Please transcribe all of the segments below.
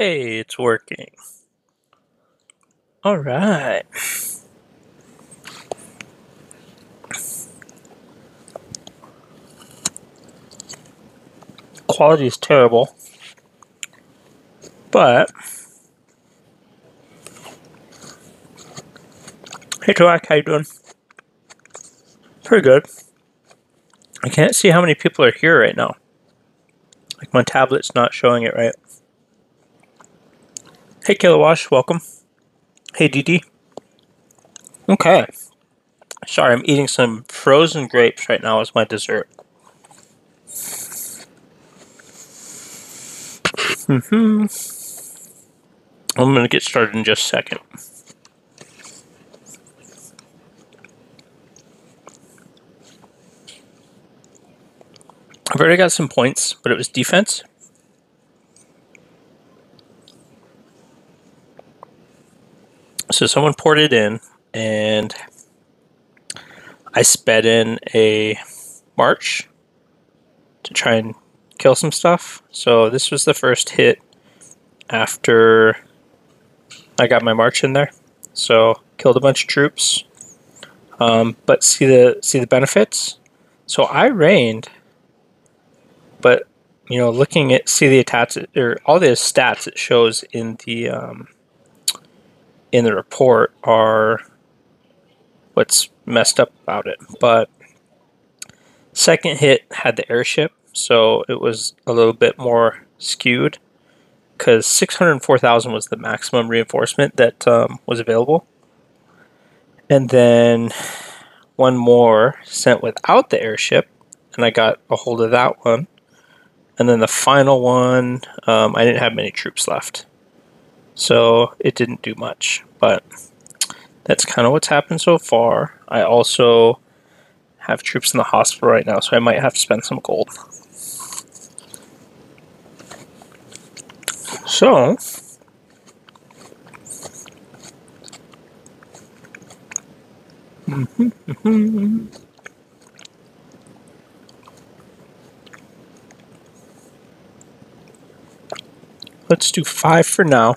Hey, it's working. All right. Quality is terrible, but hey, Toak, how you doing? Pretty good. I can't see how many people are here right now. Like my tablet's not showing it right. Hey, Kilowash, welcome. Hey, DD. Okay. Sorry, I'm eating some frozen grapes right now as my dessert. Mm-hmm. I'm going to get started in just a second. I've already got some points, but it was defense. So someone poured it in, and I sped in a march to try and kill some stuff. So this was the first hit after I got my march in there. So killed a bunch of troops. Um, but see the see the benefits. So I reigned, but you know, looking at see the attacks or all the stats it shows in the um, in the report are what's messed up about it. But second hit had the airship, so it was a little bit more skewed because 604,000 was the maximum reinforcement that um, was available. And then one more sent without the airship, and I got a hold of that one. And then the final one, um, I didn't have many troops left. So it didn't do much, but that's kind of what's happened so far. I also have troops in the hospital right now, so I might have to spend some gold. So, let's do five for now.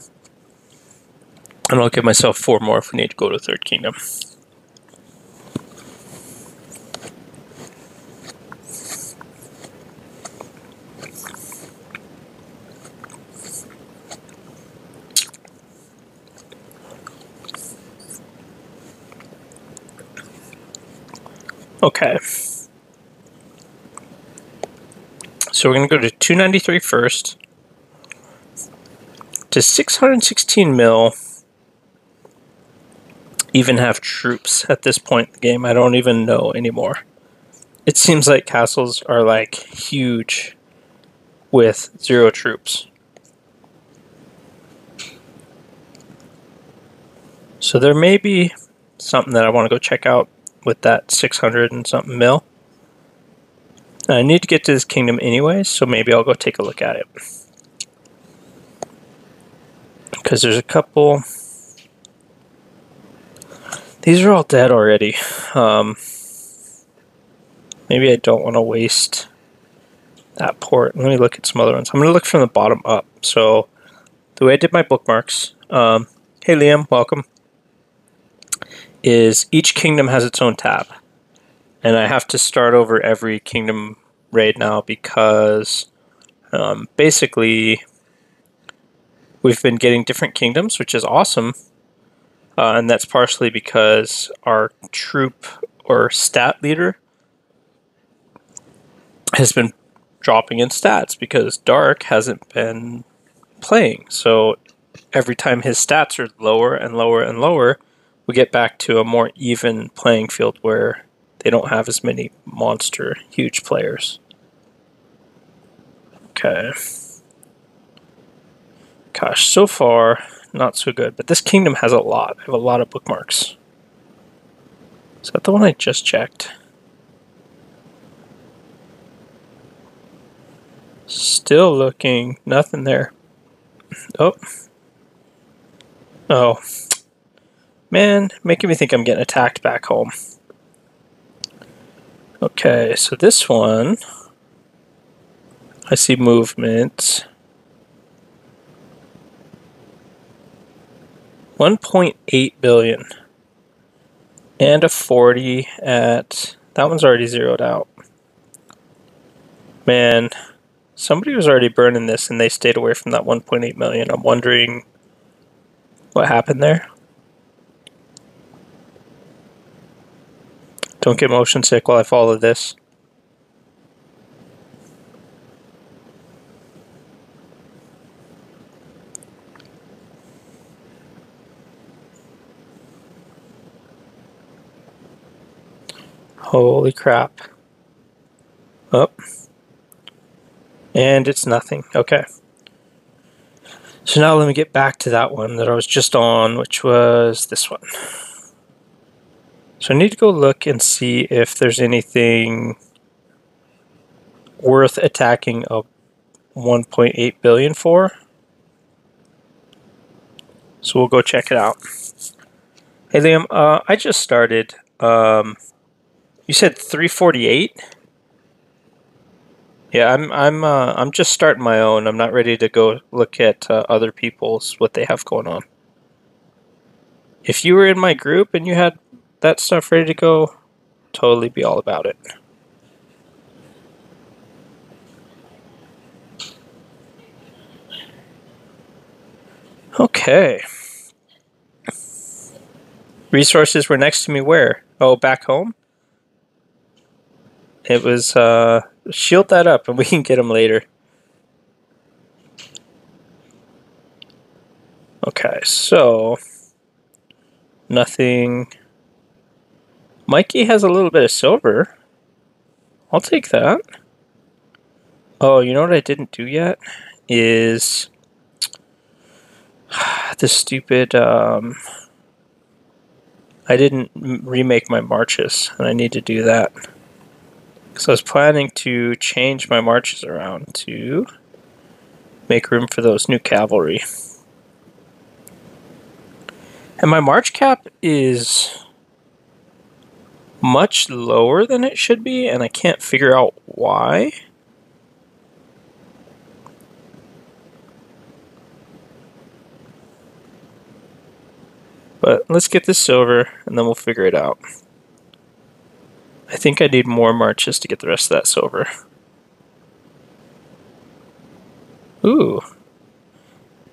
And I'll give myself four more if we need to go to Third Kingdom. Okay. So we're going to go to 293 first. To 616 mil even have troops at this point in the game. I don't even know anymore. It seems like castles are like huge with zero troops. So there may be something that I want to go check out with that 600 and something mil. I need to get to this kingdom anyway, so maybe I'll go take a look at it. Because there's a couple these are all dead already. Um, maybe I don't want to waste that port. Let me look at some other ones. I'm going to look from the bottom up. So the way I did my bookmarks, um, hey Liam, welcome, is each kingdom has its own tab. And I have to start over every kingdom raid now because um, basically we've been getting different kingdoms, which is awesome uh, and that's partially because our troop or stat leader has been dropping in stats because Dark hasn't been playing. So every time his stats are lower and lower and lower, we get back to a more even playing field where they don't have as many monster huge players. Okay. Gosh, so far not so good. But this kingdom has a lot. I have a lot of bookmarks. Is that the one I just checked? Still looking. Nothing there. Oh. Oh. Man, making me think I'm getting attacked back home. Okay, so this one... I see movement. 1.8 billion. And a 40 at that one's already zeroed out. Man, somebody was already burning this and they stayed away from that 1.8 million. I'm wondering what happened there. Don't get motion sick while I follow this. Holy crap. Oh. And it's nothing. Okay. So now let me get back to that one that I was just on, which was this one. So I need to go look and see if there's anything worth attacking a 1.8 billion for. So we'll go check it out. Hey Liam, uh, I just started um, you said 348? Yeah, I'm I'm uh, I'm just starting my own. I'm not ready to go look at uh, other people's what they have going on. If you were in my group and you had that stuff ready to go, totally be all about it. Okay. Resources were next to me where? Oh, back home? It was, uh, shield that up and we can get them later. Okay, so nothing. Mikey has a little bit of silver. I'll take that. Oh, you know what I didn't do yet? Is the stupid, um, I didn't remake my marches, and I need to do that. So I was planning to change my marches around to make room for those new cavalry. And my march cap is much lower than it should be, and I can't figure out why. But let's get this silver, and then we'll figure it out. I think I need more marches to get the rest of that silver. Ooh.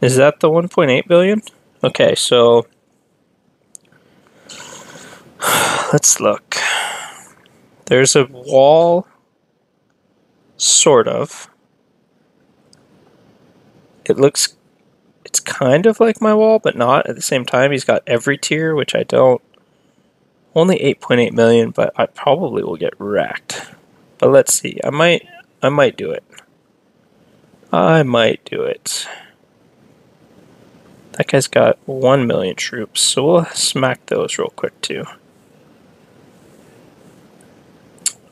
Is that the 1.8 billion? Okay, so let's look. There's a wall, sort of. It looks, it's kind of like my wall, but not at the same time. He's got every tier, which I don't. Only 8.8 million, but I probably will get wrecked. But let's see. I might I might do it. I might do it. That guy's got 1 million troops, so we'll smack those real quick too.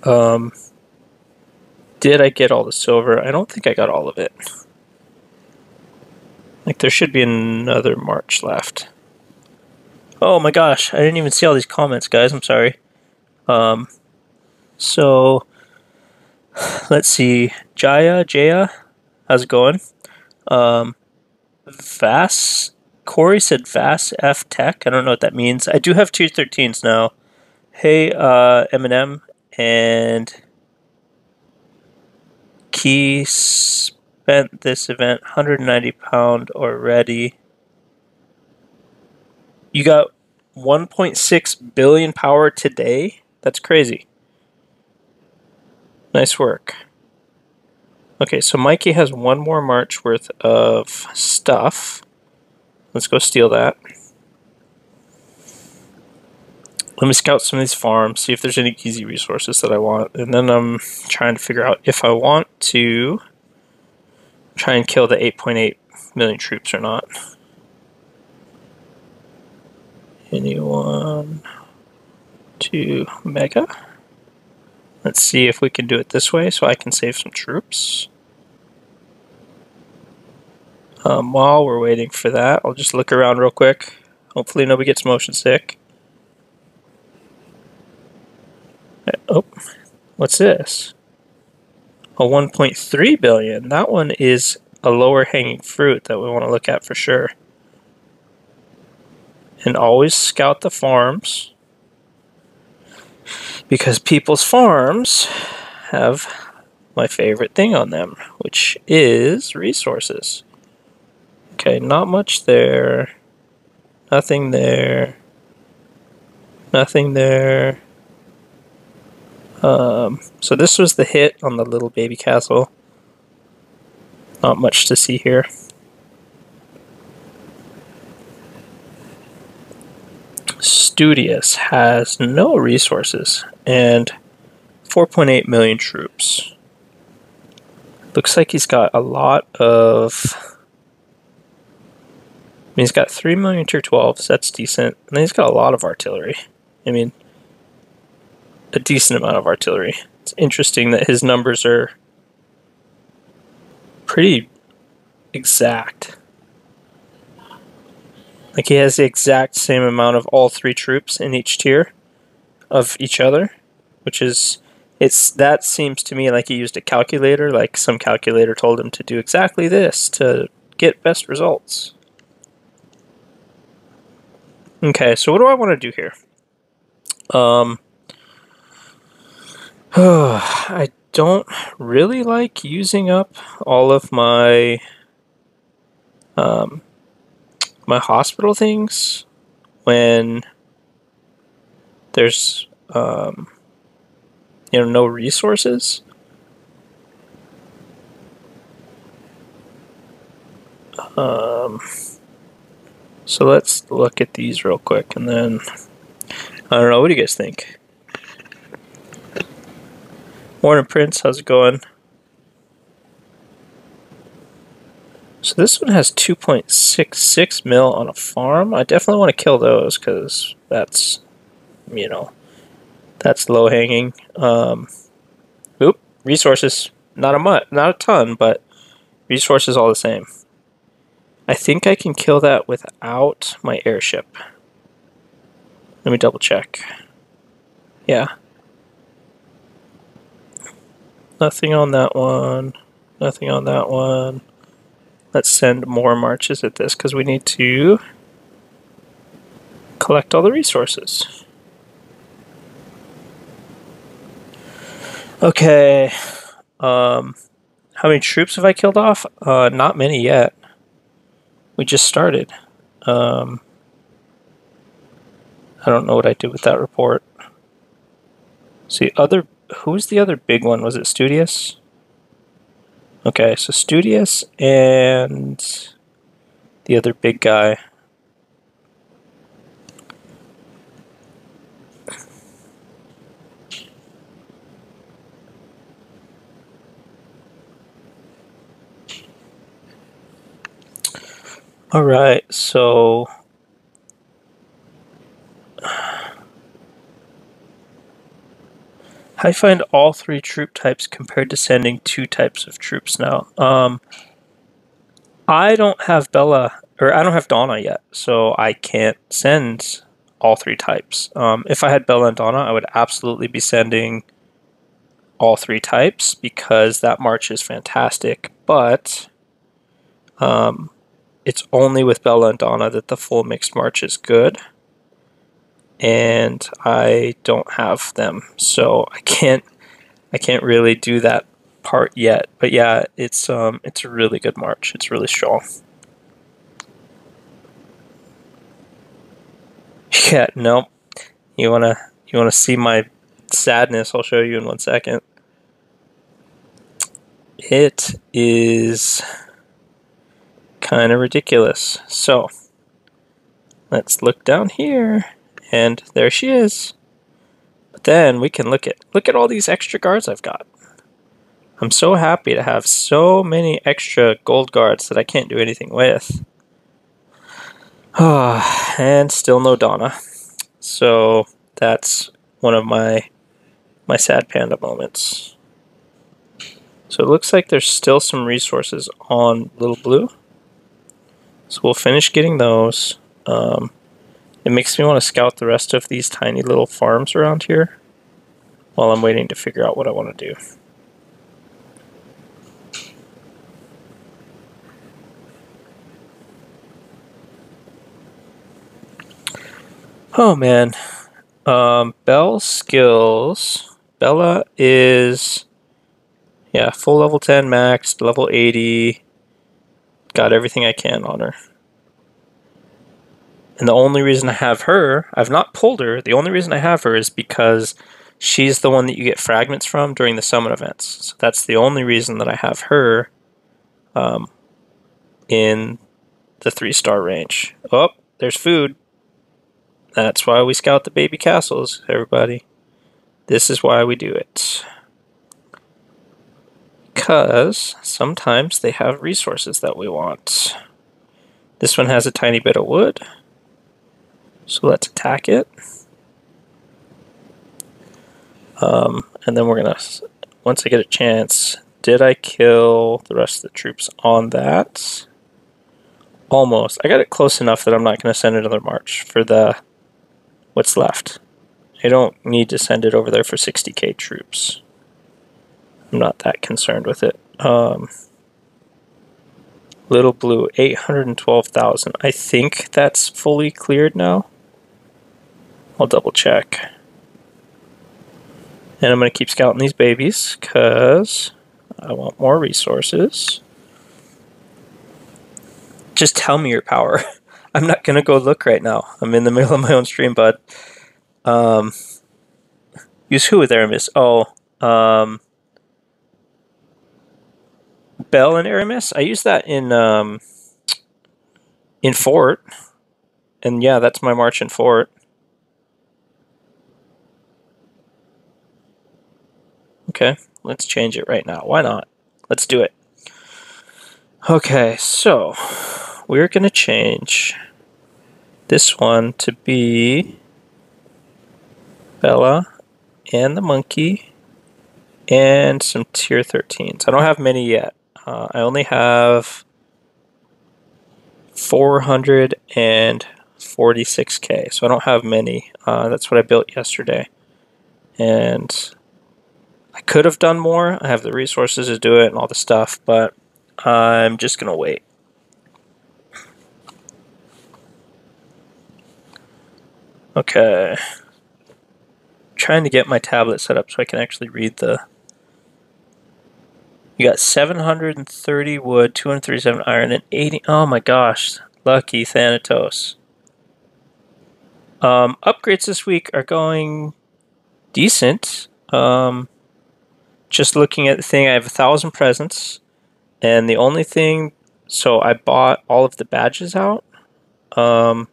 Um, did I get all the silver? I don't think I got all of it. Like there should be another march left. Oh my gosh, I didn't even see all these comments, guys. I'm sorry. Um, so let's see. Jaya, Jaya, how's it going? Um, Vass, Corey said Vass F Tech. I don't know what that means. I do have two 13s now. Hey, uh, Eminem and Key spent this event 190 pound already. You got 1.6 billion power today. That's crazy. Nice work. Okay, so Mikey has one more march worth of stuff. Let's go steal that. Let me scout some of these farms, see if there's any easy resources that I want. And then I'm trying to figure out if I want to try and kill the 8.8 million troops or not. Anyone to Mega? Let's see if we can do it this way so I can save some troops. Um, while we're waiting for that, I'll just look around real quick. Hopefully nobody gets motion sick. Uh, oh, what's this? A 1.3 billion. That one is a lower hanging fruit that we want to look at for sure. And always scout the farms because people's farms have my favorite thing on them, which is resources. Okay, not much there. Nothing there. Nothing there. Um, so this was the hit on the little baby castle. Not much to see here. Studious has no resources and 4.8 million troops. Looks like he's got a lot of. I mean, he's got 3 million tier 12s, that's decent. And he's got a lot of artillery. I mean, a decent amount of artillery. It's interesting that his numbers are pretty exact. Like he has the exact same amount of all three troops in each tier of each other, which is it's that seems to me like he used a calculator, like some calculator told him to do exactly this to get best results. Okay, so what do I want to do here? Um, I don't really like using up all of my um, my hospital things when there's um, you know no resources. Um, so let's look at these real quick and then I don't know what do you guys think? Morning Prince, how's it going? So this one has 2.66 mil on a farm. I definitely want to kill those because that's, you know, that's low hanging. Um, oop, resources. Not a much, not a ton, but resources all the same. I think I can kill that without my airship. Let me double check. Yeah. Nothing on that one. Nothing on that one. Let's send more marches at this because we need to collect all the resources. Okay. Um, how many troops have I killed off? Uh, not many yet. We just started. Um, I don't know what I did with that report. See, other who's the other big one? Was it Studious? Okay, so Studious and the other big guy. All right, so I find all three troop types compared to sending two types of troops now. Um, I don't have Bella, or I don't have Donna yet, so I can't send all three types. Um, if I had Bella and Donna, I would absolutely be sending all three types because that march is fantastic, but um, it's only with Bella and Donna that the full mixed march is good and I don't have them, so I can't I can't really do that part yet. But yeah, it's um it's a really good march. It's really strong. Yeah, nope. You wanna you wanna see my sadness? I'll show you in one second. It is kind of ridiculous. So let's look down here and there she is. But then we can look at look at all these extra guards I've got. I'm so happy to have so many extra gold guards that I can't do anything with. Ah, and still no Donna. So that's one of my my sad panda moments. So it looks like there's still some resources on Little Blue. So we'll finish getting those. Um, it makes me want to scout the rest of these tiny little farms around here while I'm waiting to figure out what I want to do. Oh man. Um, Bell skills. Bella is yeah, full level 10 max, level 80. Got everything I can on her. And the only reason I have her, I've not pulled her, the only reason I have her is because she's the one that you get fragments from during the summon events. So that's the only reason that I have her um, in the three star range. Oh, there's food. That's why we scout the baby castles, everybody. This is why we do it. Because sometimes they have resources that we want. This one has a tiny bit of wood. So let's attack it. Um, and then we're going to, once I get a chance, did I kill the rest of the troops on that? Almost. I got it close enough that I'm not going to send another march for the what's left. I don't need to send it over there for 60k troops. I'm not that concerned with it. Um, Little Blue, 812,000. I think that's fully cleared now. I'll double check. And I'm going to keep scouting these babies because I want more resources. Just tell me your power. I'm not going to go look right now. I'm in the middle of my own stream, bud. Um, use who with Aramis? Oh, um, Bell and Aramis. I use that in um, in Fort, and yeah, that's my march in Fort. Okay, let's change it right now. Why not? Let's do it. Okay, so we're going to change this one to be Bella and the monkey and some tier 13s. I don't have many yet. Uh, I only have 446k, so I don't have many. Uh, that's what I built yesterday. And I could have done more. I have the resources to do it and all the stuff, but I'm just going to wait. Okay. trying to get my tablet set up so I can actually read the... You got 730 wood, 237 iron, and 80... Oh my gosh. Lucky Thanatos. Um, upgrades this week are going decent. Um, just looking at the thing, I have a thousand presents, and the only thing, so I bought all of the badges out, um,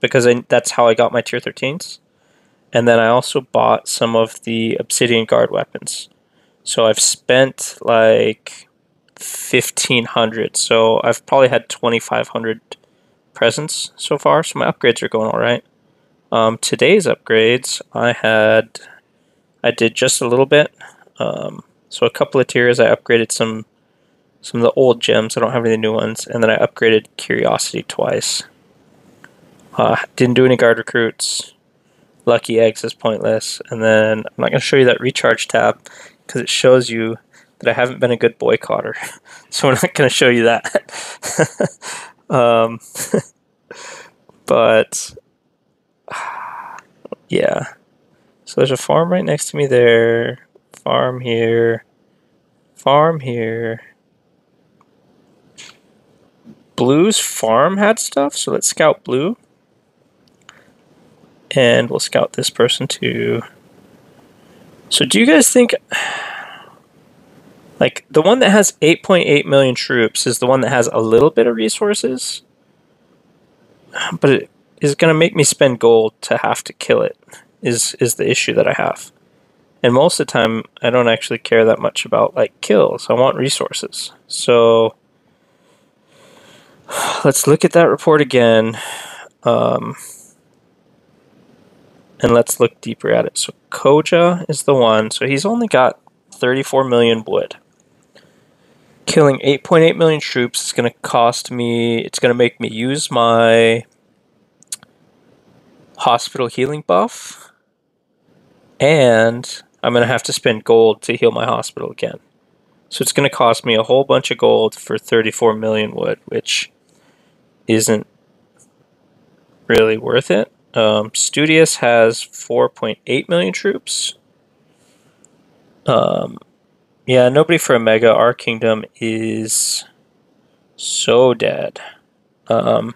because I, that's how I got my tier 13s, and then I also bought some of the obsidian guard weapons. So I've spent like 1500, so I've probably had 2500 presents so far, so my upgrades are going all right. Um, today's upgrades, I had, I did just a little bit. Um, so a couple of tiers, I upgraded some some of the old gems. I don't have any new ones, and then I upgraded Curiosity twice. Uh, didn't do any guard recruits. Lucky eggs is pointless, and then I'm not going to show you that recharge tab because it shows you that I haven't been a good boycotter. so we're not going to show you that. um, but yeah, so there's a farm right next to me there farm here, farm here. Blue's farm had stuff, so let's scout Blue. And we'll scout this person too. So do you guys think... Like, the one that has 8.8 .8 million troops is the one that has a little bit of resources. But it is going to make me spend gold to have to kill it, is, is the issue that I have. And most of the time, I don't actually care that much about like kills. I want resources. So let's look at that report again. Um, and let's look deeper at it. So Koja is the one. So he's only got 34 million wood. Killing 8.8 .8 million troops is going to cost me, it's going to make me use my hospital healing buff. And I'm going to have to spend gold to heal my hospital again. So it's going to cost me a whole bunch of gold for 34 million wood, which isn't really worth it. Um, Studious has 4.8 million troops. Um, yeah, nobody for Omega. Our kingdom is so dead. Um,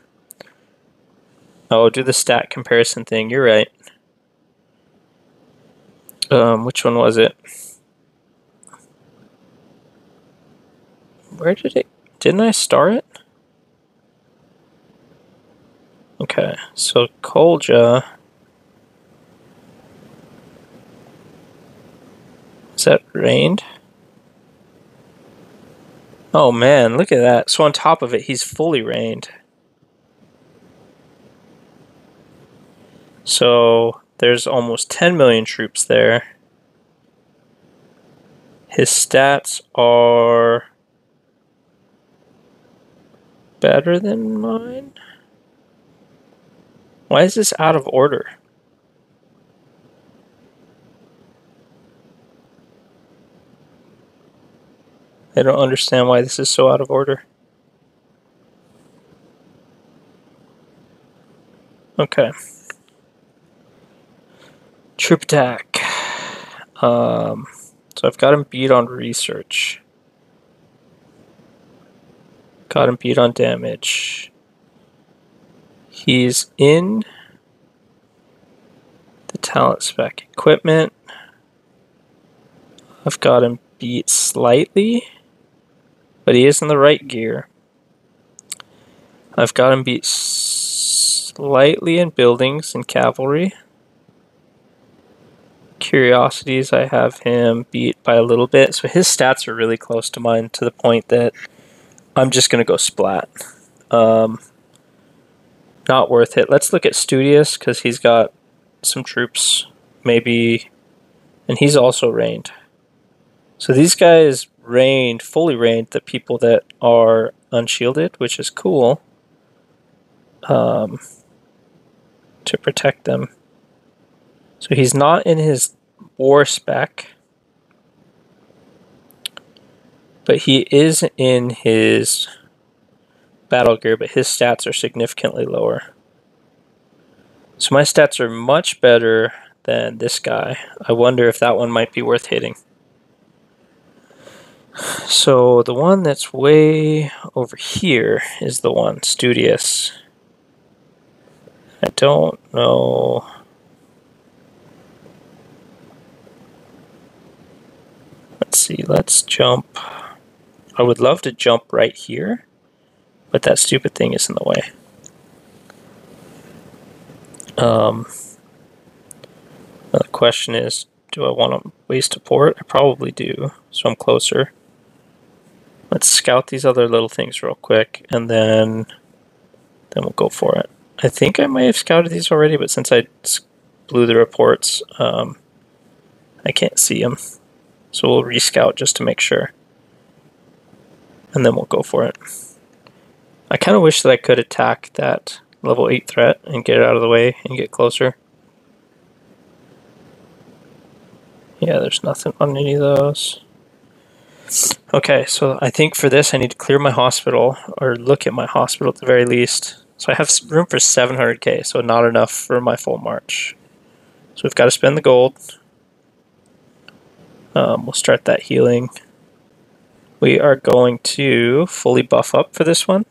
oh, do the stat comparison thing. You're right. Um, which one was it? Where did it? Didn't I star it? Okay, so Kolja. Is that rained? Oh man, look at that. So on top of it, he's fully rained. So there's almost 10 million troops there. His stats are better than mine. Why is this out of order? I don't understand why this is so out of order. Okay. Troop attack. Um, so I've got him beat on research. Got him beat on damage. He's in the talent spec equipment. I've got him beat slightly but he is in the right gear. I've got him beat slightly in buildings and cavalry. Curiosities, I have him beat by a little bit, so his stats are really close to mine to the point that I'm just going to go splat. Um, not worth it. Let's look at Studious because he's got some troops, maybe, and he's also reigned. So these guys rained, fully rained the people that are unshielded, which is cool. Um, to protect them. So he's not in his war spec, but he is in his battle gear, but his stats are significantly lower. So my stats are much better than this guy. I wonder if that one might be worth hitting. So the one that's way over here is the one, Studious. I don't know. Let's see, let's jump. I would love to jump right here, but that stupid thing is in the way. Um, the question is, do I want to waste a port? I probably do, so I'm closer. Let's scout these other little things real quick, and then then we'll go for it. I think I might have scouted these already, but since I blew the reports, um, I can't see them. So we'll rescout just to make sure. And then we'll go for it. I kind of wish that I could attack that level 8 threat and get it out of the way and get closer. Yeah, there's nothing on any of those. Okay, so I think for this I need to clear my hospital or look at my hospital at the very least. So I have room for 700k, so not enough for my full march. So we've got to spend the gold. Um, we'll start that healing. We are going to fully buff up for this one.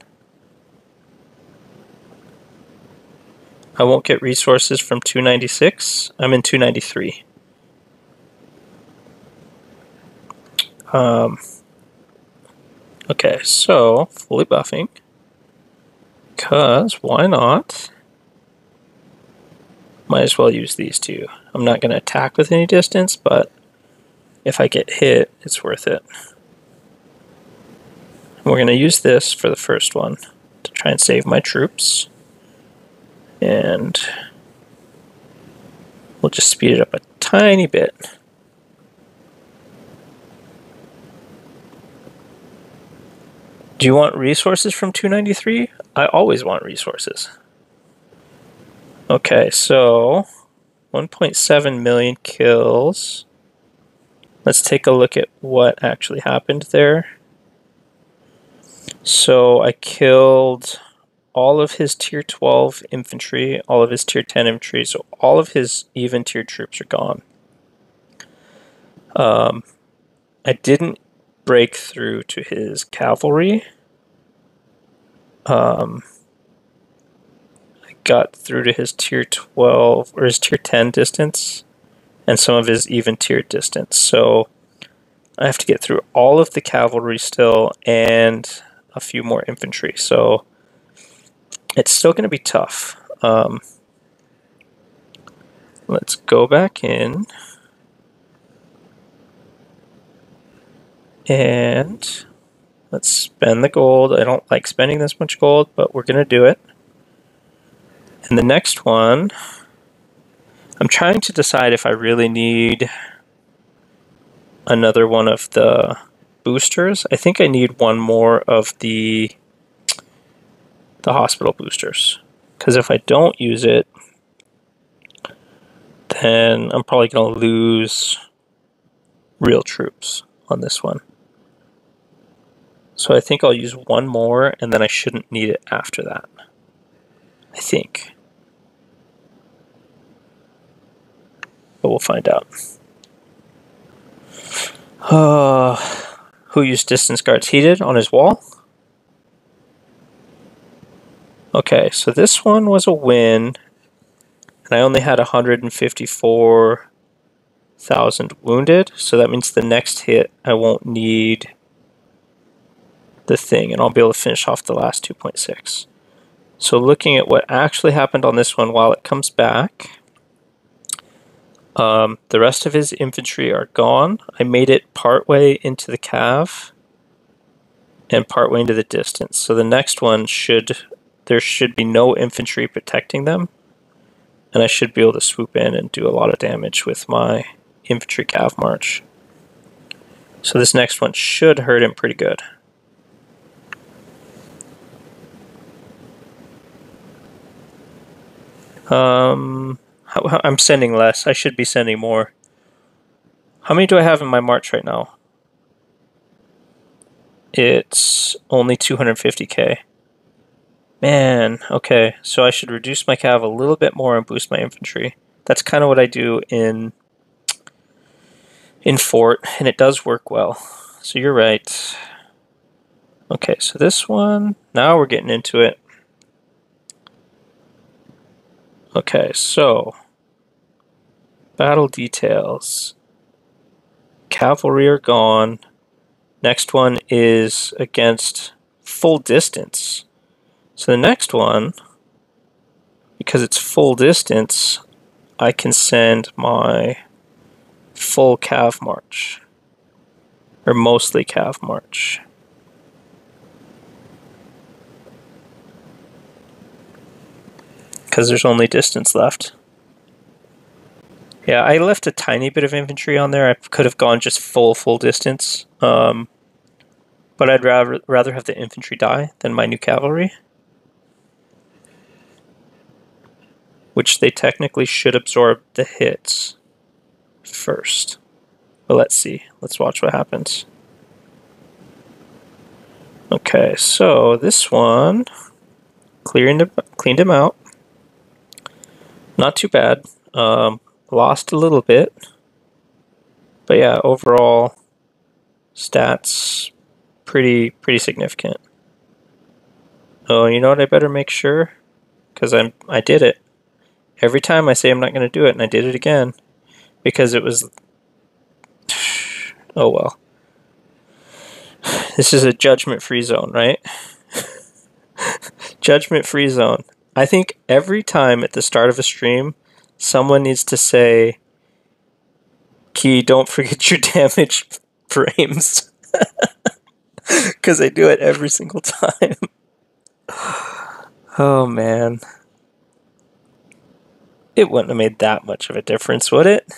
I won't get resources from 296. I'm in 293. Um, okay, so fully buffing. Because why not? Might as well use these two. I'm not going to attack with any distance, but if I get hit, it's worth it. And we're going to use this for the first one to try and save my troops. And we'll just speed it up a tiny bit. Do you want resources from 293? I always want resources. Okay, so 1.7 million kills. Let's take a look at what actually happened there. So I killed all of his tier 12 infantry, all of his tier 10 infantry, so all of his even tier troops are gone. Um, I didn't break through to his cavalry. Um, I got through to his tier 12 or his tier 10 distance and some of his even tier distance. So I have to get through all of the cavalry still and a few more infantry. So it's still going to be tough. Um, let's go back in. And let's spend the gold. I don't like spending this much gold, but we're going to do it. And the next one, I'm trying to decide if I really need another one of the boosters. I think I need one more of the the hospital boosters. Because if I don't use it, then I'm probably going to lose real troops on this one. So I think I'll use one more, and then I shouldn't need it after that. I think. But we'll find out. Uh, who used distance guards heated on his wall? Okay, so this one was a win, and I only had 154,000 wounded, so that means the next hit I won't need the thing, and I'll be able to finish off the last 2.6. So looking at what actually happened on this one while it comes back, um, the rest of his infantry are gone. I made it partway into the cav and partway into the distance. So the next one should there should be no infantry protecting them. And I should be able to swoop in and do a lot of damage with my infantry cav march. So this next one should hurt him pretty good. Um, I'm sending less. I should be sending more. How many do I have in my march right now? It's only 250k. Man, okay, so I should reduce my cav a little bit more and boost my infantry. That's kind of what I do in in fort, and it does work well. So you're right. Okay, so this one, now we're getting into it. Okay, so battle details. Cavalry are gone. Next one is against full distance. So the next one, because it's full distance, I can send my full cav march. Or mostly cav march. Because there's only distance left. Yeah, I left a tiny bit of infantry on there. I could have gone just full, full distance. Um, but I'd rather, rather have the infantry die than my new cavalry. which they technically should absorb the hits first. But let's see. Let's watch what happens. Okay, so this one clearing the, cleaned him out. Not too bad. Um, lost a little bit. But yeah, overall stats pretty pretty significant. Oh, you know what I better make sure? Because I'm I did it. Every time I say I'm not going to do it, and I did it again. Because it was... Oh well. This is a judgment-free zone, right? judgment-free zone. I think every time at the start of a stream, someone needs to say, Key, don't forget your damage frames. Because I do it every single time. oh, man it wouldn't have made that much of a difference, would it?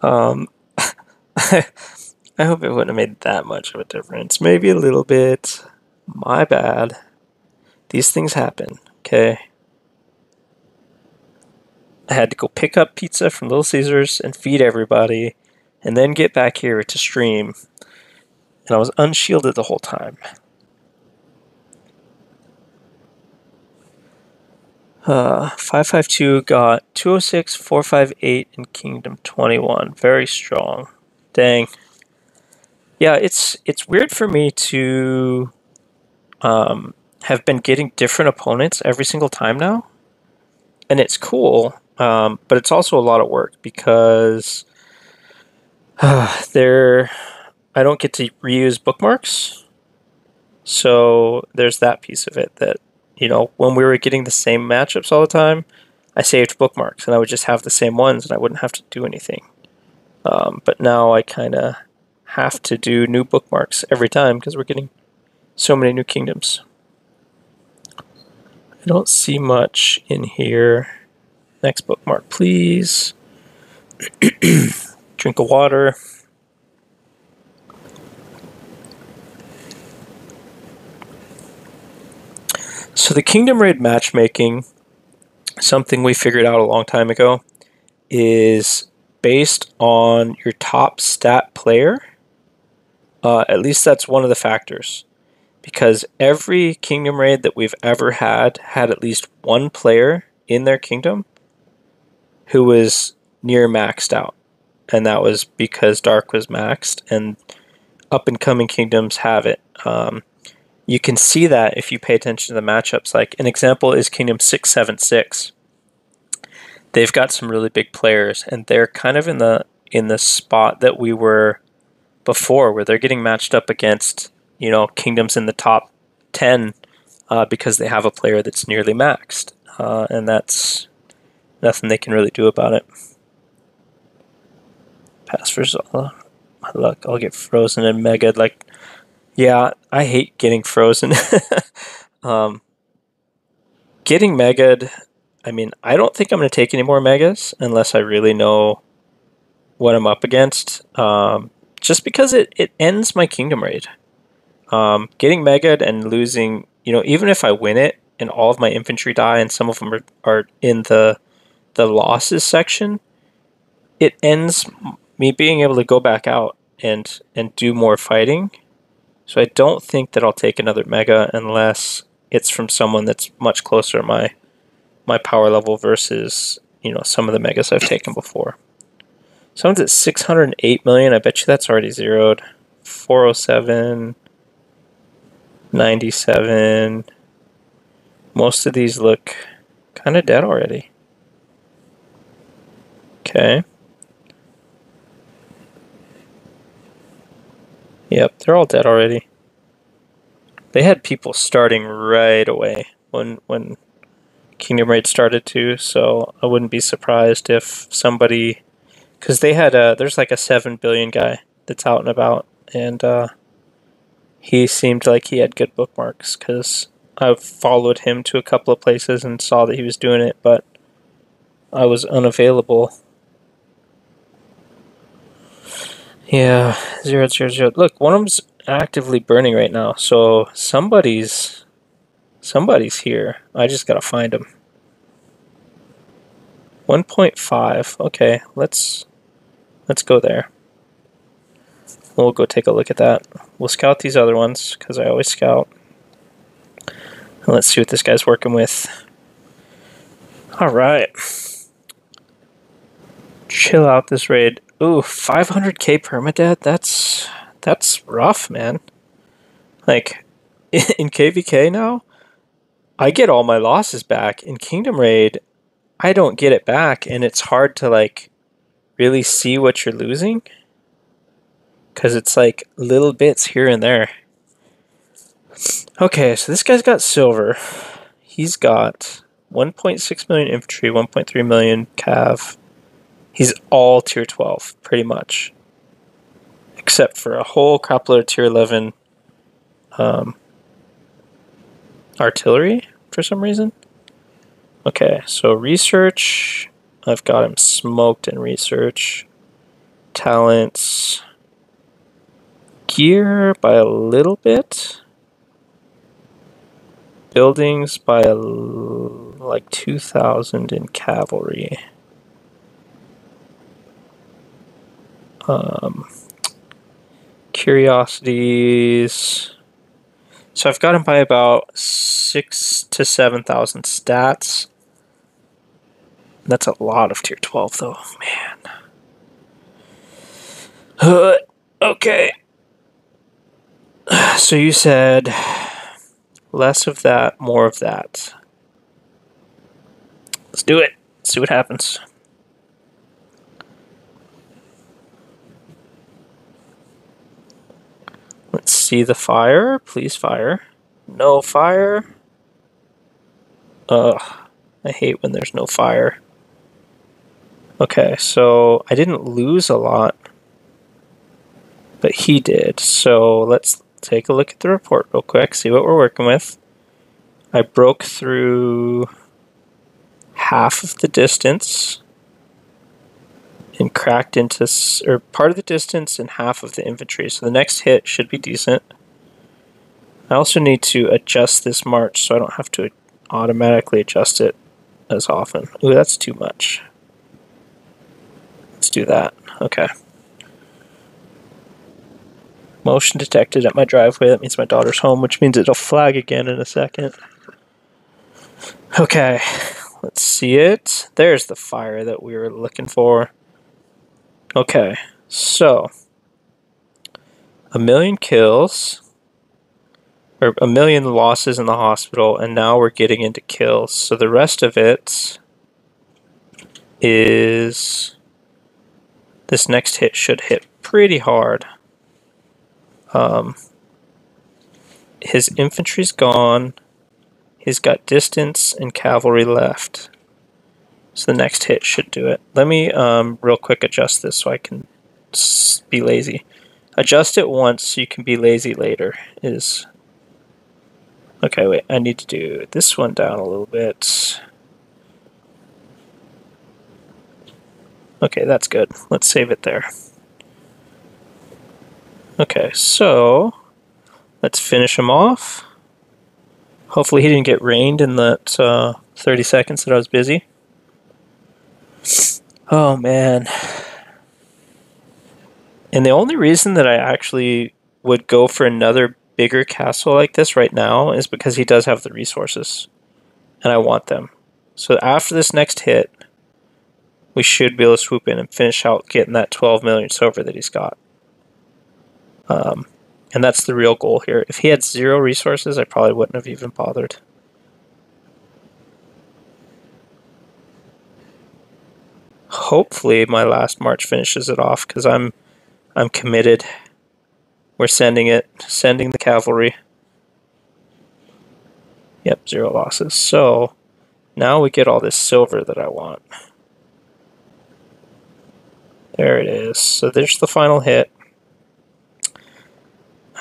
Um, I hope it wouldn't have made that much of a difference. Maybe a little bit. My bad. These things happen, okay? I had to go pick up pizza from Little Caesars and feed everybody, and then get back here to stream. And I was unshielded the whole time. Uh, 552 got 206, 458, and Kingdom 21. Very strong. Dang. Yeah, it's it's weird for me to um, have been getting different opponents every single time now, and it's cool. Um, but it's also a lot of work because uh, there I don't get to reuse bookmarks. So there's that piece of it that you know when we were getting the same matchups all the time, I saved bookmarks and I would just have the same ones and I wouldn't have to do anything. Um, but now I kind of have to do new bookmarks every time because we're getting so many new kingdoms. I don't see much in here. Next bookmark, please. Drink of water. So the Kingdom Raid matchmaking, something we figured out a long time ago, is based on your top stat player. Uh, at least that's one of the factors because every kingdom raid that we've ever had had at least one player in their kingdom who was near maxed out. And that was because Dark was maxed, and up and coming kingdoms have it. Um, you can see that if you pay attention to the matchups. Like an example is Kingdom 676. They've got some really big players, and they're kind of in the in the spot that we were before, where they're getting matched up against you know, kingdoms in the top 10 uh, because they have a player that's nearly maxed. Uh, and that's nothing they can really do about it. Pass for Zola. My luck, I'll get frozen and mega. Like, yeah, I hate getting frozen. um, getting megad, I mean, I don't think I'm going to take any more megas unless I really know what I'm up against. Um, just because it, it ends my kingdom raid. Um, getting Megad and losing, you know, even if I win it and all of my infantry die and some of them are, are in the the losses section, it ends me being able to go back out and and do more fighting. So I don't think that I'll take another mega unless it's from someone that's much closer to my my power level versus you know some of the megas I've taken before. Someone's at 608 million. I bet you that's already zeroed. 407. 97. Most of these look kind of dead already. Okay. Yep, they're all dead already. They had people starting right away when when Kingdom Raid started too, so I wouldn't be surprised if somebody, because they had a there's like a seven billion guy that's out and about, and uh, he seemed like he had good bookmarks because I followed him to a couple of places and saw that he was doing it, but I was unavailable. Yeah, zero zero zero. Look, one of them's actively burning right now, so somebody's somebody's here. I just gotta find him. 1.5. Okay, let's let's go there. We'll go take a look at that. We'll scout these other ones, because I always scout. And let's see what this guy's working with. Alright. Chill out this raid. Ooh, 500k permadeath? That's, that's rough, man. Like, in KVK now, I get all my losses back. In Kingdom Raid, I don't get it back, and it's hard to, like, really see what you're losing because it's like little bits here and there. Okay, so this guy's got silver. He's got 1.6 million infantry, 1.3 million cav. He's all tier 12, pretty much. Except for a whole crapload of tier 11 um, artillery for some reason. Okay, so research. I've got him smoked in research. Talents gear by a little bit. Buildings by a, like 2,000 in cavalry. Um, curiosities. So I've got him by about six to 7,000 stats. That's a lot of tier 12, though. Man. Uh, okay. So you said less of that, more of that. Let's do it. See what happens. Let's see the fire. Please fire. No fire. Ugh. I hate when there's no fire. Okay, so I didn't lose a lot, but he did. So let's take a look at the report real quick, see what we're working with. I broke through half of the distance and cracked into, or part of the distance and half of the infantry. So the next hit should be decent. I also need to adjust this march so I don't have to automatically adjust it as often. Ooh, that's too much. Let's do that. Okay. Motion detected at my driveway. That means my daughter's home, which means it'll flag again in a second. Okay, let's see it. There's the fire that we were looking for. Okay, so a million kills, or a million losses in the hospital, and now we're getting into kills. So the rest of it is this next hit should hit pretty hard. Um, his infantry's gone. He's got distance and cavalry left. So the next hit should do it. Let me um, real quick adjust this so I can be lazy. Adjust it once so you can be lazy later is... Okay, wait, I need to do this one down a little bit. Okay, that's good. Let's save it there. Okay, so let's finish him off. Hopefully he didn't get rained in that uh, 30 seconds that I was busy. Oh man. And the only reason that I actually would go for another bigger castle like this right now is because he does have the resources. And I want them. So after this next hit, we should be able to swoop in and finish out getting that 12 million silver that he's got. Um, and that's the real goal here. If he had zero resources, I probably wouldn't have even bothered. Hopefully my last march finishes it off because I'm I'm committed. We're sending it, sending the cavalry. Yep, zero losses. So now we get all this silver that I want. There it is. So there's the final hit.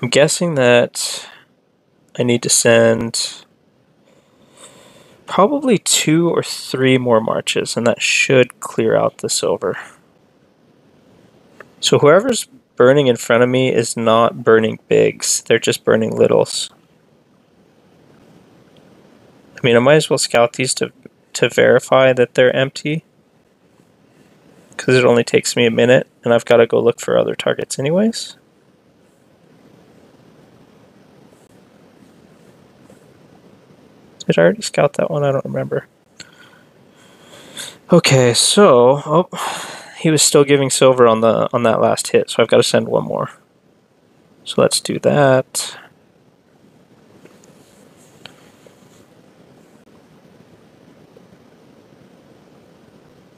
I'm guessing that I need to send probably two or three more marches, and that should clear out the silver. So whoever's burning in front of me is not burning bigs, they're just burning littles. I mean, I might as well scout these to, to verify that they're empty. Because it only takes me a minute, and I've got to go look for other targets anyways. Did I already scout that one? I don't remember. Okay, so oh, he was still giving silver on the on that last hit, so I've got to send one more. So let's do that.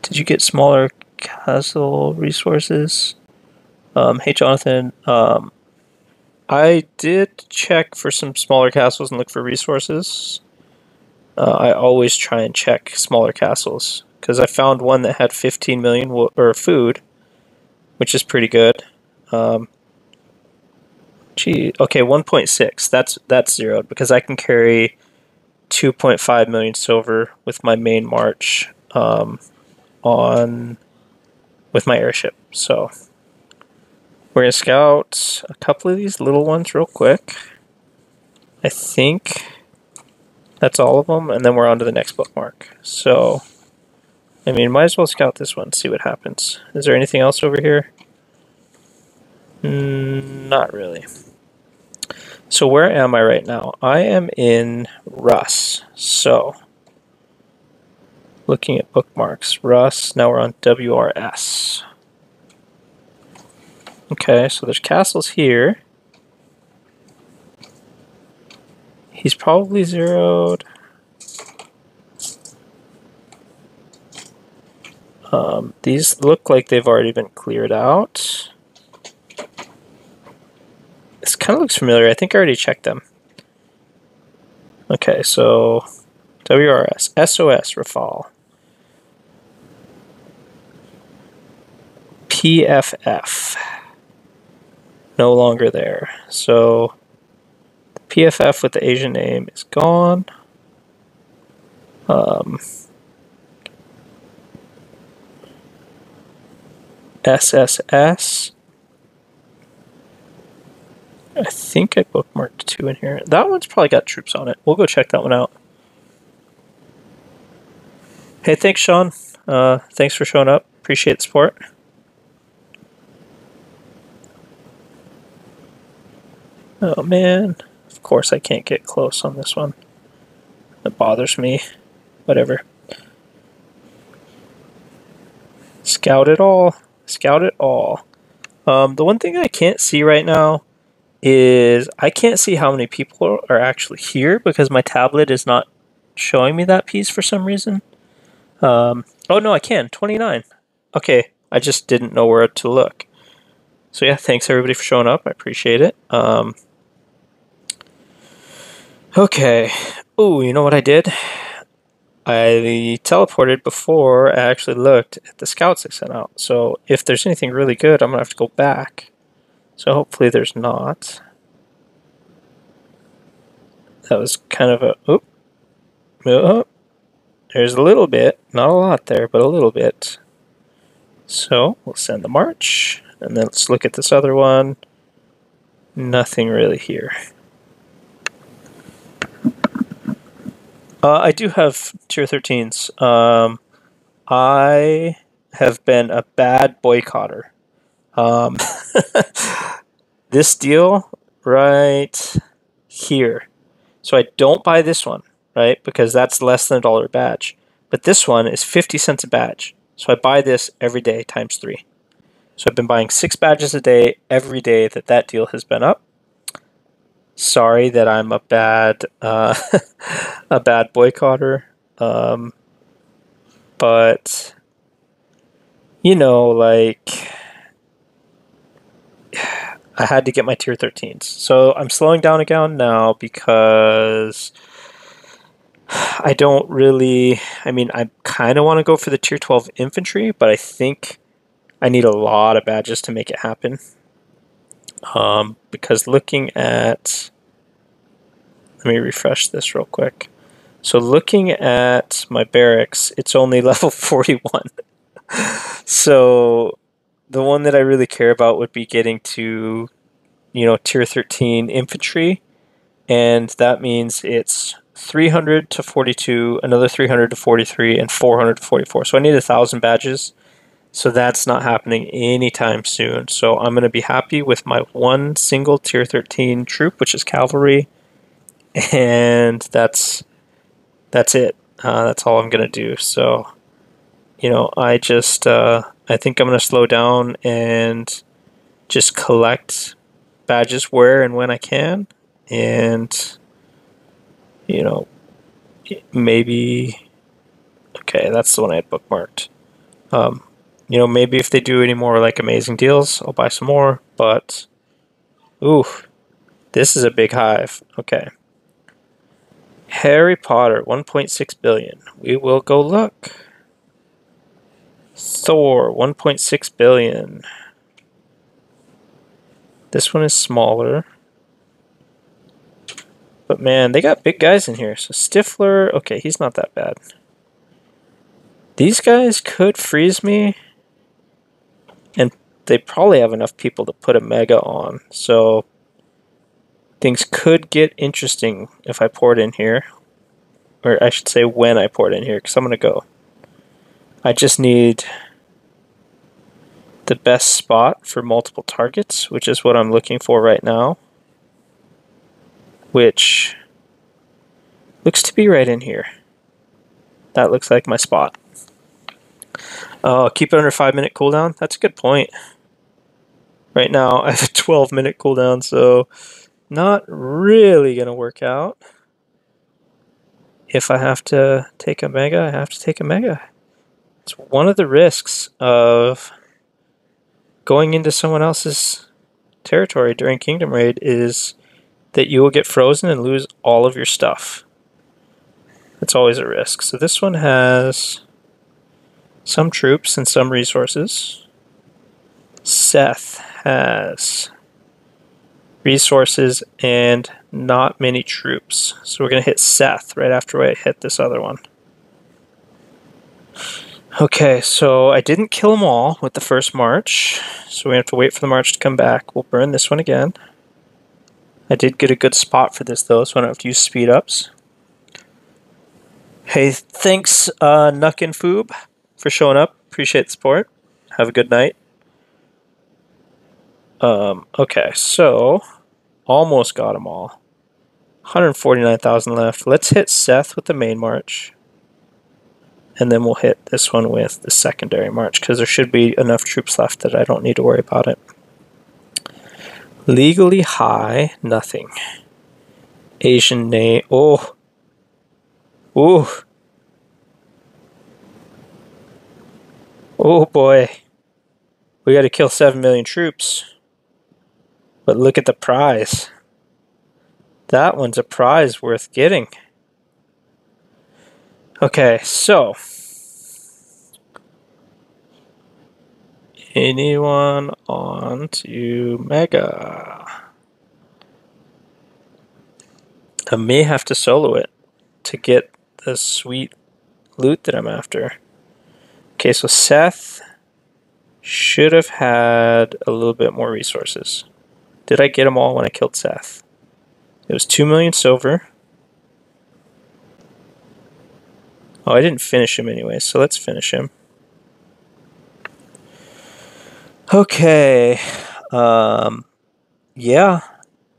Did you get smaller castle resources? Um, hey, Jonathan. Um, I did check for some smaller castles and look for resources uh, I always try and check smaller castles because I found one that had 15 million or food, which is pretty good. Um, gee, okay, 1.6. That's that's zeroed because I can carry 2.5 million silver with my main march um, on with my airship. So we're gonna scout a couple of these little ones real quick. I think that's all of them, and then we're on to the next bookmark. So, I mean, might as well scout this one, see what happens. Is there anything else over here? Mm, not really. So where am I right now? I am in Russ. So, Looking at bookmarks. Russ, now we're on WRS. Okay, so there's castles here. He's probably zeroed. Um, these look like they've already been cleared out. This kind of looks familiar. I think I already checked them. Okay, so WRS, SOS, Rafal. PFF. No longer there. So PFF with the Asian name is gone. Um, SSS. I think I bookmarked two in here. That one's probably got troops on it. We'll go check that one out. Hey, thanks, Sean. Uh, thanks for showing up. Appreciate the support. Oh, man. Of course I can't get close on this one. It bothers me. Whatever. Scout it all. Scout it all. Um, the one thing I can't see right now is I can't see how many people are actually here because my tablet is not showing me that piece for some reason. Um, oh no, I can. 29. Okay, I just didn't know where to look. So yeah, thanks everybody for showing up. I appreciate it. Um, okay. Oh, you know what I did? I teleported before I actually looked at the scouts I sent out. So if there's anything really good, I'm going to have to go back. So hopefully there's not. That was kind of a... Oop. Oh, there's a little bit. Not a lot there, but a little bit. So we'll send the march. And then let's look at this other one. Nothing really here. Uh, I do have tier 13s. Um, I have been a bad boycotter. Um, this deal right here. So I don't buy this one, right? Because that's less than a dollar badge. But this one is 50 cents a badge. So I buy this every day times three. So I've been buying six badges a day every day that that deal has been up sorry that I'm a bad uh, a bad boycotter. Um, but you know, like I had to get my tier 13s. So I'm slowing down again now because I don't really I mean I kind of want to go for the tier 12 infantry, but I think I need a lot of badges to make it happen. Um, because looking at, let me refresh this real quick. So looking at my barracks, it's only level 41. so the one that I really care about would be getting to, you know, tier 13 infantry. And that means it's 300 to 42, another 300 to 43, and 400 to 44. So I need a thousand badges so that's not happening anytime soon. So I'm going to be happy with my one single tier 13 troop, which is cavalry, and that's that's it. Uh, that's all I'm going to do. So, you know, I just uh, I think I'm going to slow down and just collect badges where and when I can, and you know, maybe okay, that's the one I had bookmarked. Um, you know, maybe if they do any more like amazing deals, I'll buy some more. But, ooh, this is a big hive. Okay. Harry Potter, 1.6 billion. We will go look. Thor, 1.6 billion. This one is smaller. But man, they got big guys in here. So Stifler, okay, he's not that bad. These guys could freeze me and they probably have enough people to put a mega on. So things could get interesting if I pour it in here. Or I should say when I pour it in here, because I'm going to go. I just need the best spot for multiple targets, which is what I'm looking for right now. Which looks to be right in here. that looks like my spot. Uh, keep it under five minute cooldown. That's a good point. Right now, I have a 12 minute cooldown, so not really going to work out. If I have to take a mega, I have to take a mega. It's one of the risks of going into someone else's territory during Kingdom Raid is that you will get frozen and lose all of your stuff. It's always a risk. So this one has some troops and some resources. Seth has resources and not many troops. So we're going to hit Seth right after I hit this other one. Okay, so I didn't kill them all with the first march, so we have to wait for the march to come back. We'll burn this one again. I did get a good spot for this though, so I don't have to use speed ups. Hey, thanks, uh, Nuck and Foob, for showing up. Appreciate the support. Have a good night. Um, okay, so almost got them all. 149,000 left. Let's hit Seth with the main march and then we'll hit this one with the secondary march because there should be enough troops left that I don't need to worry about it. Legally high, nothing. Asian name, oh, oh, oh boy. We got to kill 7 million troops. But look at the prize. That one's a prize worth getting. Okay, so anyone on to Mega? I may have to solo it to get the sweet loot that I'm after. Okay, so Seth should have had a little bit more resources. Did I get them all when I killed Seth? It was 2 million silver. Oh, I didn't finish him anyway, so let's finish him. Okay. Um, yeah,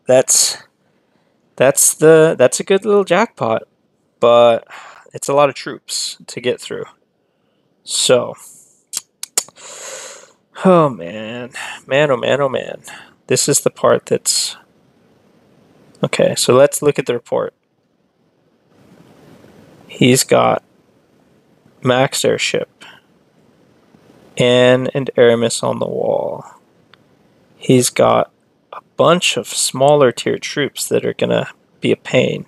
that's that's the that's a good little jackpot, but it's a lot of troops to get through. So, oh man, man, oh man, oh man, this is the part that's okay. So let's look at the report. He's got Max airship, Anne and an Aramis on the wall. He's got a bunch of smaller tier troops that are going to be a pain.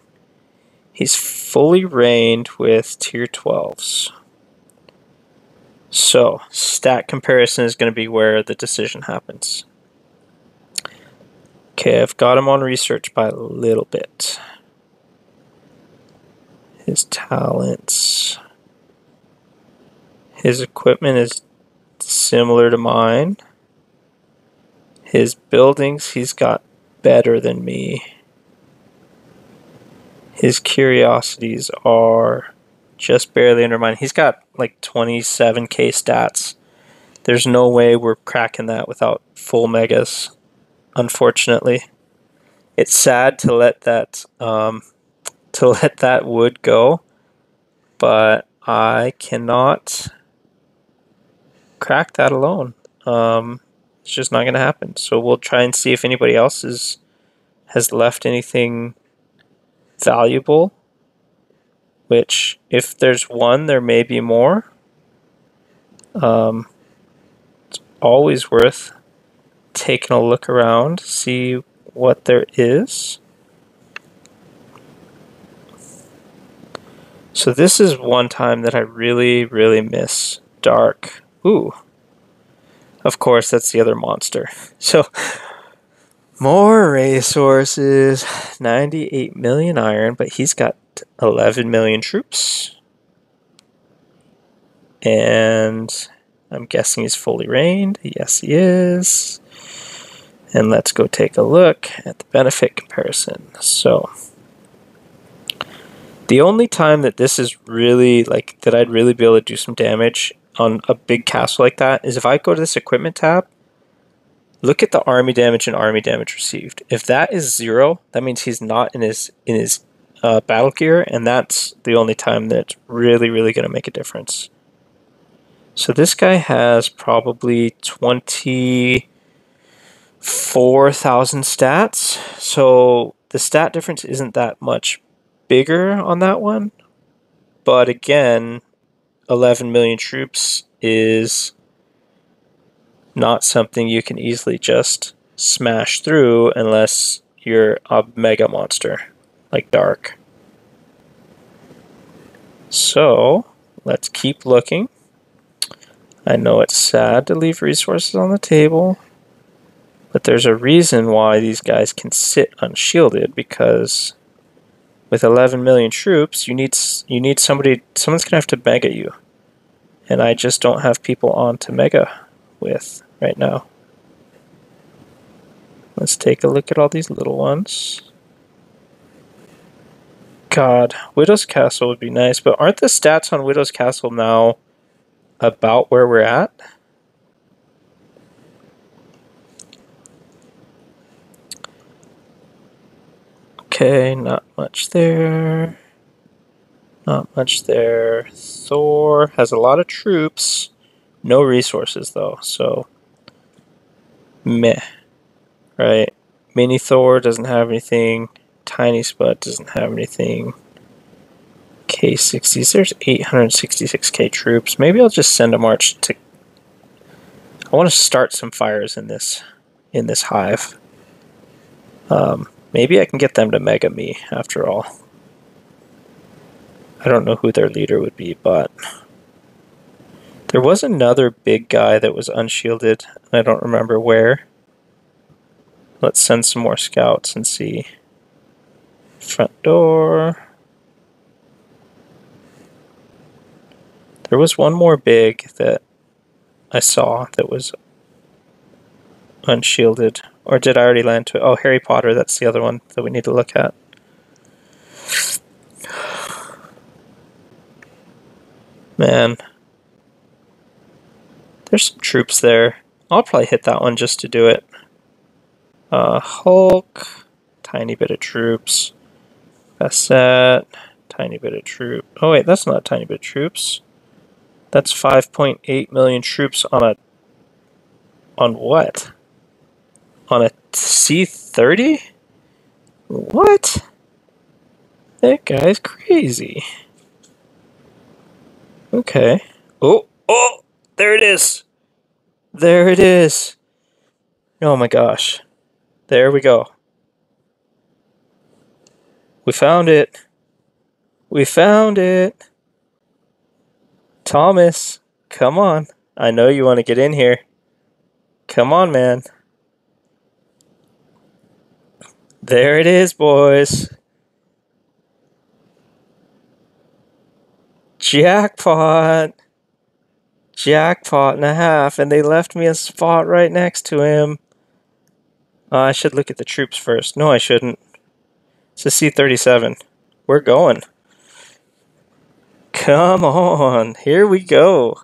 He's fully reigned with tier 12s. So, stat comparison is going to be where the decision happens. Okay, I've got him on research by a little bit. His talents. His equipment is similar to mine. His buildings, he's got better than me. His curiosities are just barely under mine. He's got like 27k stats. There's no way we're cracking that without full megas, unfortunately. It's sad to let that um, to let that wood go, but I cannot crack that alone. Um, it's just not going to happen. So we'll try and see if anybody else is, has left anything valuable. Which, if there's one, there may be more. Um, it's always worth taking a look around, see what there is. So this is one time that I really, really miss dark. Ooh. Of course, that's the other monster. So, more resources. 98 million iron, but he's got 11 million troops. And I'm guessing he's fully reigned. Yes, he is. And let's go take a look at the benefit comparison. So, the only time that this is really, like, that I'd really be able to do some damage on a big castle like that is if I go to this equipment tab, look at the army damage and army damage received. If that is zero, that means he's not in his in his uh, battle gear, and that's the only time that's really, really going to make a difference. So this guy has probably 24,000 stats. So the stat difference isn't that much bigger on that one. But again, 11 million troops is not something you can easily just smash through unless you're a mega monster like Dark. So let's keep looking. I know it's sad to leave resources on the table, but there's a reason why these guys can sit unshielded because with 11 million troops, you need you need somebody someone's to have to mega you. And I just don't have people on to mega with right now. Let's take a look at all these little ones. God, Widow's Castle would be nice, but aren't the stats on Widow's Castle now about where we're at? Okay, not much there. Not much there. Thor has a lot of troops. No resources, though, so... Meh. Right? Mini Thor doesn't have anything. Tiny Spot doesn't have anything. K60s. There's 866k troops. Maybe I'll just send a march to... I want to start some fires in this in this hive. Um, maybe I can get them to mega me after all. I don't know who their leader would be, but there was another big guy that was unshielded, I don't remember where. Let's send some more scouts and see. Front door. There was one more big that I saw that was unshielded. Or did I already land to it? Oh, Harry Potter, that's the other one that we need to look at. Man. There's some troops there. I'll probably hit that one just to do it. Uh, Hulk, tiny bit of troops. Bassett, tiny bit of troop. Oh wait, that's not tiny bit of troops. That's 5.8 million troops on a... On what? On a C-30? What? That guy's crazy. Okay. Oh, oh, there it is. There it is. Oh my gosh. There we go. We found it. We found it. Thomas, come on. I know you want to get in here. Come on, man. There it is, boys. Jackpot. Jackpot and a half, and they left me a spot right next to him. Uh, I should look at the troops first. No, I shouldn't. It's a C-37. We're going. Come on. Here we go.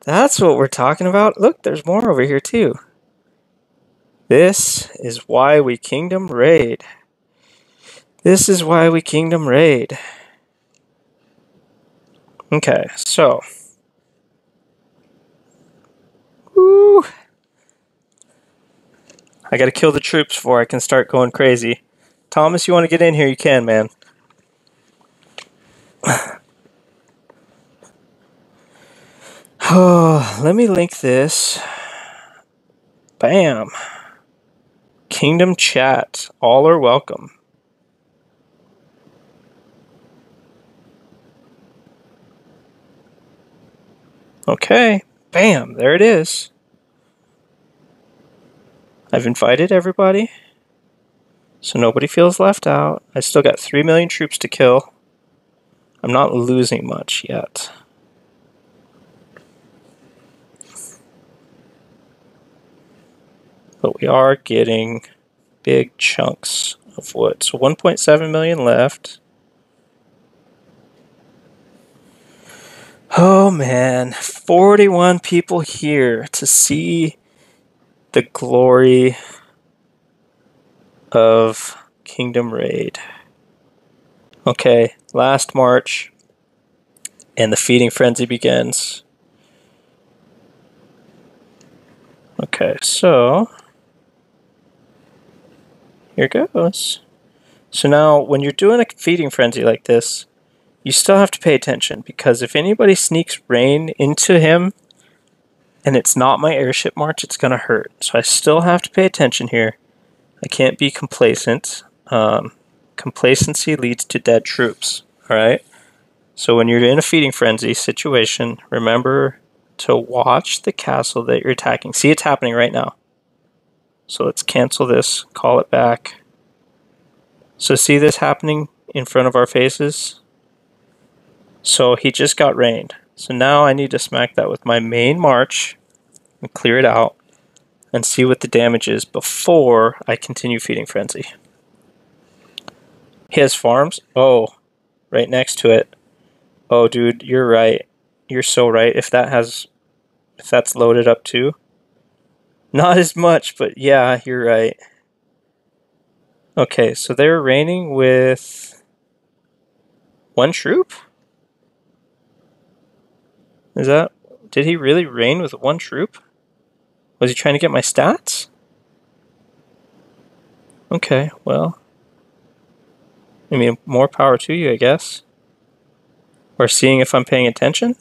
That's what we're talking about. Look, there's more over here too. This is why we kingdom raid. This is why we kingdom raid. Okay, so. Woo. I gotta kill the troops before I can start going crazy. Thomas, you want to get in here? You can, man. Oh, let me link this. Bam. Kingdom chat. All are welcome. Okay. Bam. There it is. I've invited everybody, so nobody feels left out. I still got 3 million troops to kill. I'm not losing much yet. But we are getting big chunks of wood. So 1.7 million left. Oh man, 41 people here to see the glory of Kingdom Raid. Okay, last March, and the feeding frenzy begins. Okay, so here goes. So now, when you're doing a feeding frenzy like this, you still have to pay attention because if anybody sneaks rain into him and it's not my airship march, it's going to hurt. So I still have to pay attention here. I can't be complacent. Um, complacency leads to dead troops. All right. So when you're in a feeding frenzy situation, remember to watch the castle that you're attacking. See, it's happening right now. So let's cancel this, call it back. So see this happening in front of our faces? So he just got rained. So now I need to smack that with my main march and clear it out and see what the damage is before I continue feeding Frenzy. He has farms? Oh, right next to it. Oh, dude, you're right. You're so right. If that has, if that's loaded up too. Not as much, but yeah, you're right. Okay, so they're raining with one troop? Is that... Did he really rain with one troop? Was he trying to get my stats? Okay, well... I mean, more power to you, I guess. Or seeing if I'm paying attention?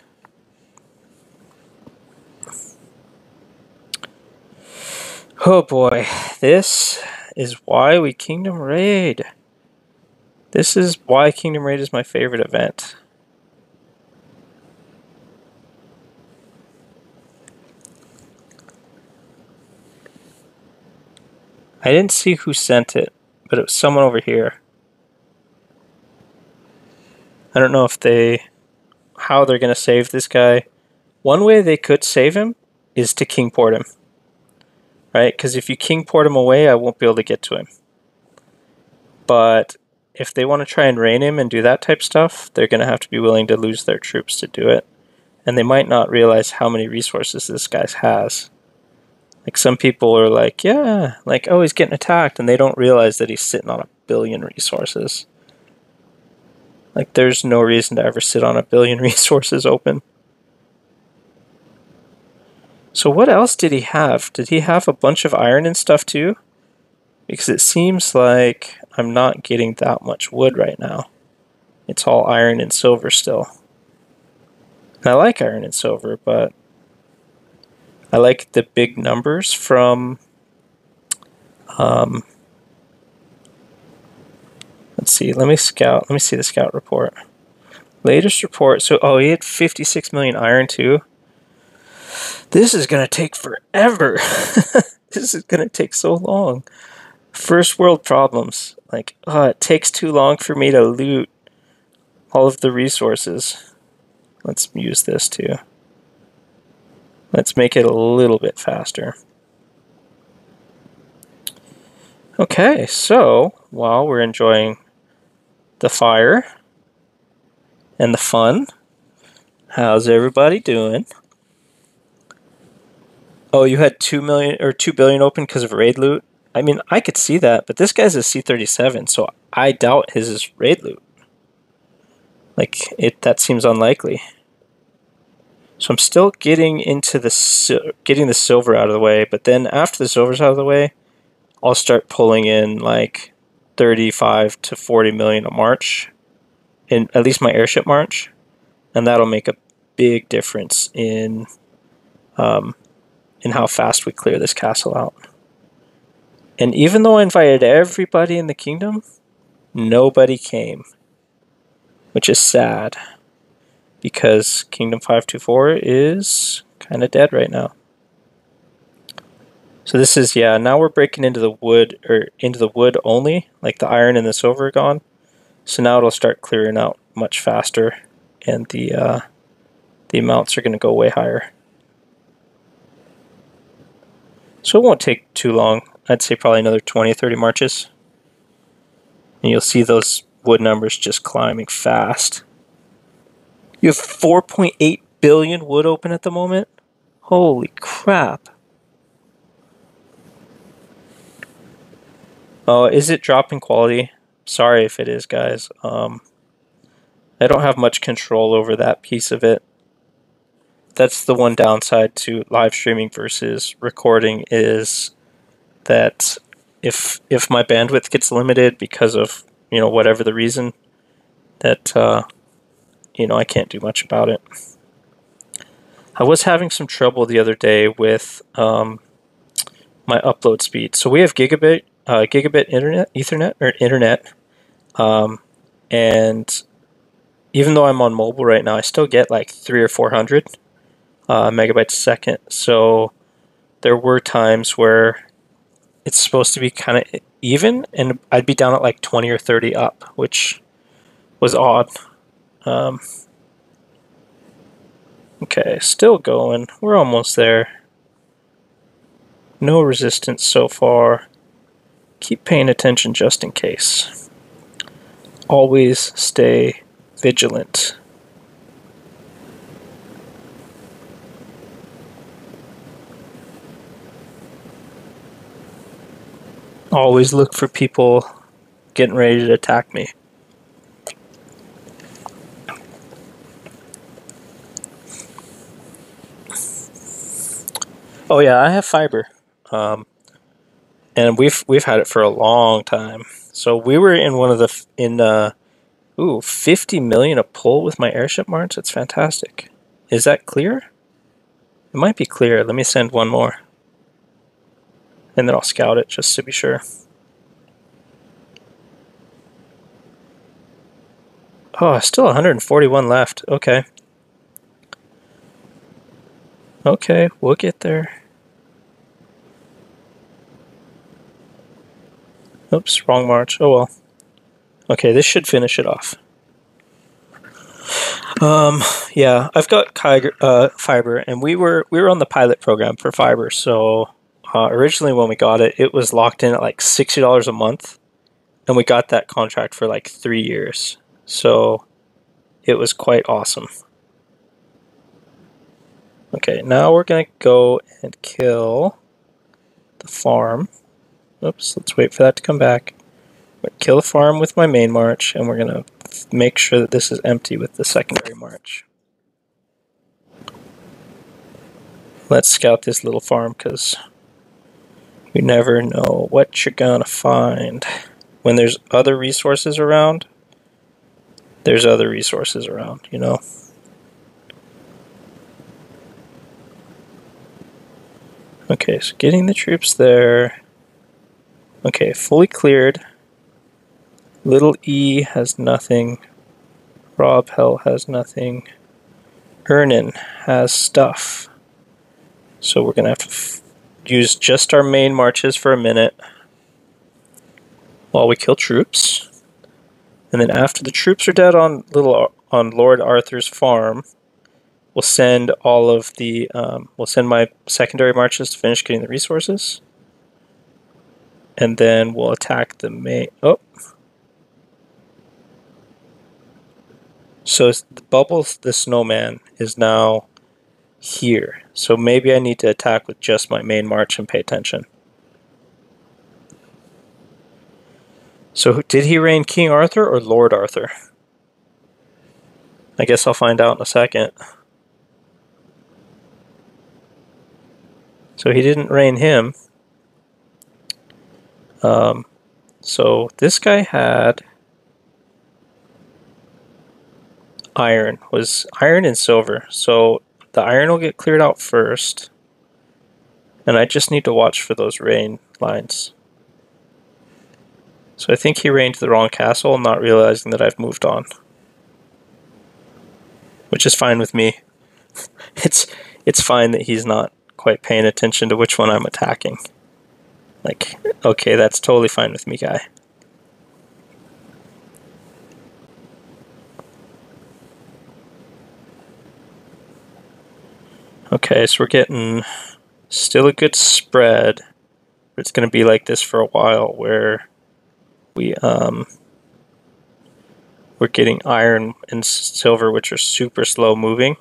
Oh boy, this is why we Kingdom Raid. This is why Kingdom Raid is my favorite event. I didn't see who sent it, but it was someone over here. I don't know if they, how they're going to save this guy. One way they could save him is to kingport him. Right? Because if you kingport him away, I won't be able to get to him. But if they want to try and rein him and do that type stuff, they're going to have to be willing to lose their troops to do it. And they might not realize how many resources this guy has. Like some people are like, yeah, like, oh, he's getting attacked, and they don't realize that he's sitting on a billion resources. Like, there's no reason to ever sit on a billion resources open. So what else did he have? Did he have a bunch of iron and stuff too? Because it seems like I'm not getting that much wood right now. It's all iron and silver still. I like iron and silver, but I like the big numbers from um, let's see, let me scout, let me see the scout report. Latest report, so oh he had 56 million iron too. This is gonna take forever. this is gonna take so long. First world problems. Like, oh, it takes too long for me to loot all of the resources. Let's use this too. Let's make it a little bit faster. Okay, so while we're enjoying the fire and the fun, how's everybody doing? Oh, you had two million or two billion open because of raid loot. I mean, I could see that, but this guy's a C37, so I doubt his is raid loot. Like it, that seems unlikely. So I'm still getting into the getting the silver out of the way, but then after the silver's out of the way, I'll start pulling in like 35 to 40 million a march, in at least my airship march, and that'll make a big difference in um, in how fast we clear this castle out. And even though I invited everybody in the kingdom, nobody came, which is sad because Kingdom 524 is kind of dead right now. So this is, yeah, now we're breaking into the wood, or into the wood only, like the iron and the silver are gone. So now it'll start clearing out much faster, and the, uh, the amounts are going to go way higher. So it won't take too long. I'd say probably another 20 30 marches. And you'll see those wood numbers just climbing fast. You have 4.8 billion wood open at the moment? Holy crap. Oh, is it dropping quality? Sorry if it is, guys. Um, I don't have much control over that piece of it. That's the one downside to live streaming versus recording is that if if my bandwidth gets limited because of you know whatever the reason, that uh, you know I can't do much about it. I was having some trouble the other day with um, my upload speed. So we have gigabit uh, gigabit internet, Ethernet or internet, um, and even though I'm on mobile right now, I still get like three or four hundred uh, megabytes a second. So there were times where it's supposed to be kind of even, and I'd be down at like twenty or thirty up, which was odd. Um, okay, still going. We're almost there. No resistance so far. Keep paying attention just in case. Always stay vigilant. Always look for people getting ready to attack me. Oh yeah, I have fiber, um, and we've we've had it for a long time. So we were in one of the in uh, ooh fifty million a pull with my airship march. It's fantastic. Is that clear? It might be clear. Let me send one more, and then I'll scout it just to be sure. Oh, still 141 left. Okay. Okay, we'll get there. Oops, wrong march. Oh well. Okay, this should finish it off. Um, yeah, I've got uh, fiber, and we were we were on the pilot program for fiber. So uh, originally, when we got it, it was locked in at like sixty dollars a month, and we got that contract for like three years. So it was quite awesome. Okay, now we're going to go and kill the farm. Oops, let's wait for that to come back. kill the farm with my main march, and we're going to make sure that this is empty with the secondary march. Let's scout this little farm, because you never know what you're going to find. When there's other resources around, there's other resources around, you know? Okay, so getting the troops there. Okay, fully cleared. Little E has nothing. Rob Hell has nothing. Ernan has stuff. So we're going to have to use just our main marches for a minute while we kill troops. And then after the troops are dead on little on Lord Arthur's farm, we'll send all of the, um, we'll send my secondary marches to finish getting the resources. And then we'll attack the main, oh. So the Bubbles, the snowman, is now here. So maybe I need to attack with just my main march and pay attention. So did he reign King Arthur or Lord Arthur? I guess I'll find out in a second. So he didn't rain him. Um, so this guy had iron, was iron and silver. So the iron will get cleared out first. And I just need to watch for those rain lines. So I think he reigned the wrong castle, not realizing that I've moved on. Which is fine with me. it's it's fine that he's not quite paying attention to which one I'm attacking. Like, okay, that's totally fine with me, guy. Okay, so we're getting still a good spread. But it's going to be like this for a while where we um we're getting iron and silver which are super slow moving.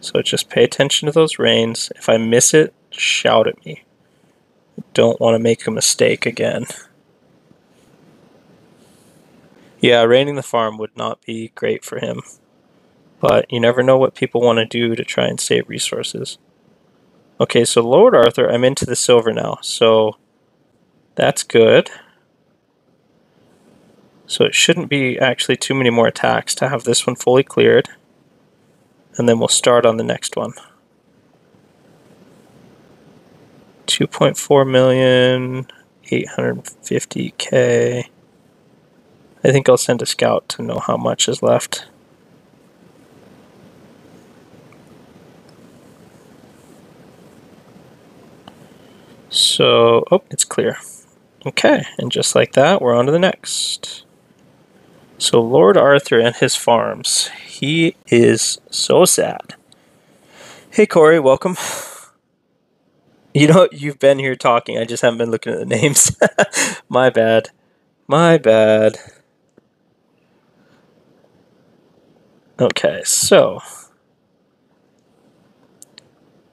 So just pay attention to those rains. If I miss it, shout at me. Don't want to make a mistake again. Yeah, raiding the farm would not be great for him. But you never know what people want to do to try and save resources. Okay, so Lord Arthur, I'm into the silver now, so that's good. So it shouldn't be actually too many more attacks to have this one fully cleared. And then we'll start on the next one. 2.4 million, 850k. I think I'll send a scout to know how much is left. So, oh, it's clear. Okay, and just like that, we're on to the next. So Lord Arthur and his farms. He is so sad. Hey Corey, welcome. You know, you've been here talking. I just haven't been looking at the names. My bad. My bad. Okay, so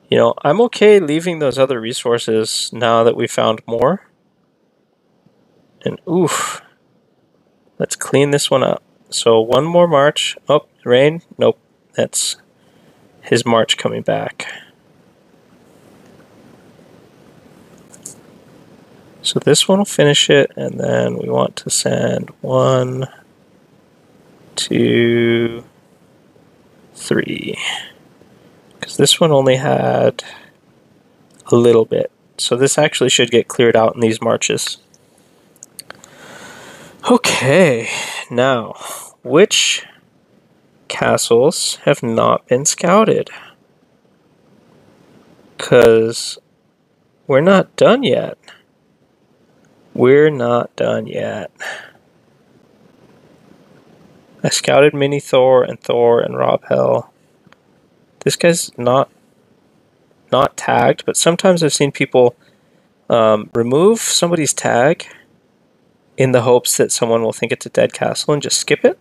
you know, I'm okay leaving those other resources now that we found more. And oof. Let's clean this one up. So one more march. Oh, rain? Nope. That's his march coming back. So this one will finish it, and then we want to send one, two, three because this one only had a little bit. So this actually should get cleared out in these marches. Okay, now, which castles have not been scouted? Because we're not done yet. We're not done yet. I scouted Mini Thor and Thor and Rob Hell. This guy's not not tagged, but sometimes I've seen people um, remove somebody's tag in the hopes that someone will think it's a dead castle and just skip it,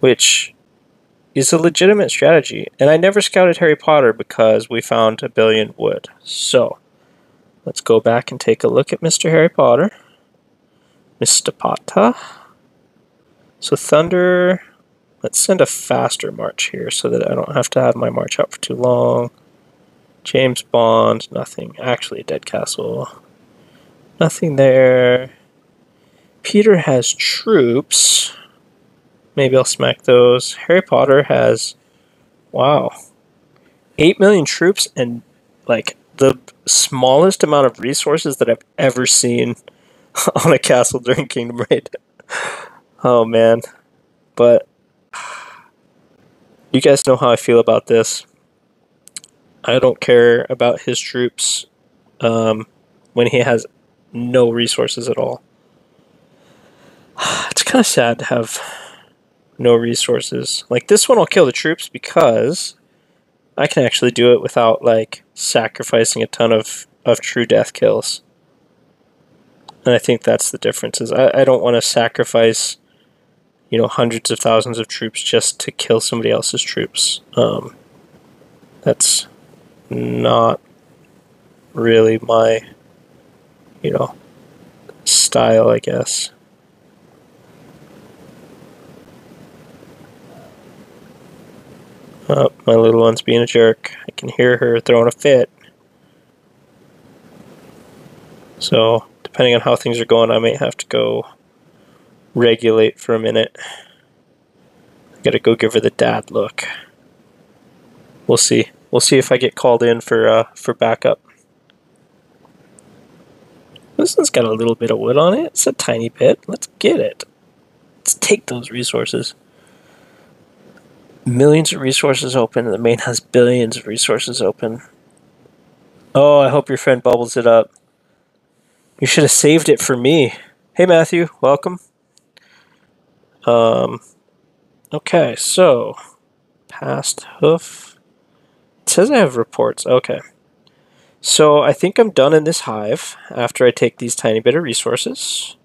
which is a legitimate strategy. And I never scouted Harry Potter because we found a billion wood. So let's go back and take a look at Mr. Harry Potter. Mr. Potter. So Thunder Let's send a faster march here so that I don't have to have my march out for too long. James Bond, nothing. Actually, a Dead Castle. Nothing there. Peter has troops. Maybe I'll smack those. Harry Potter has, wow, 8 million troops and like the smallest amount of resources that I've ever seen on a castle during Kingdom Raid. oh man. But you guys know how I feel about this. I don't care about his troops um, when he has no resources at all. It's kind of sad to have no resources. Like this one, I'll kill the troops because I can actually do it without like sacrificing a ton of of true death kills. And I think that's the difference. Is I, I don't want to sacrifice you know, hundreds of thousands of troops just to kill somebody else's troops. Um, that's not really my, you know, style, I guess. Oh, my little one's being a jerk. I can hear her throwing a fit. So, depending on how things are going, I may have to go regulate for a minute. I gotta go give her the dad look. We'll see. We'll see if I get called in for uh, for backup. This one's got a little bit of wood on it. It's a tiny bit. Let's get it. Let's take those resources. Millions of resources open, and the main has billions of resources open. Oh, I hope your friend bubbles it up. You should have saved it for me. Hey, Matthew, welcome. Um, okay, so past hoof. It says I have reports. Okay. So I think I'm done in this hive after I take these tiny bit of resources.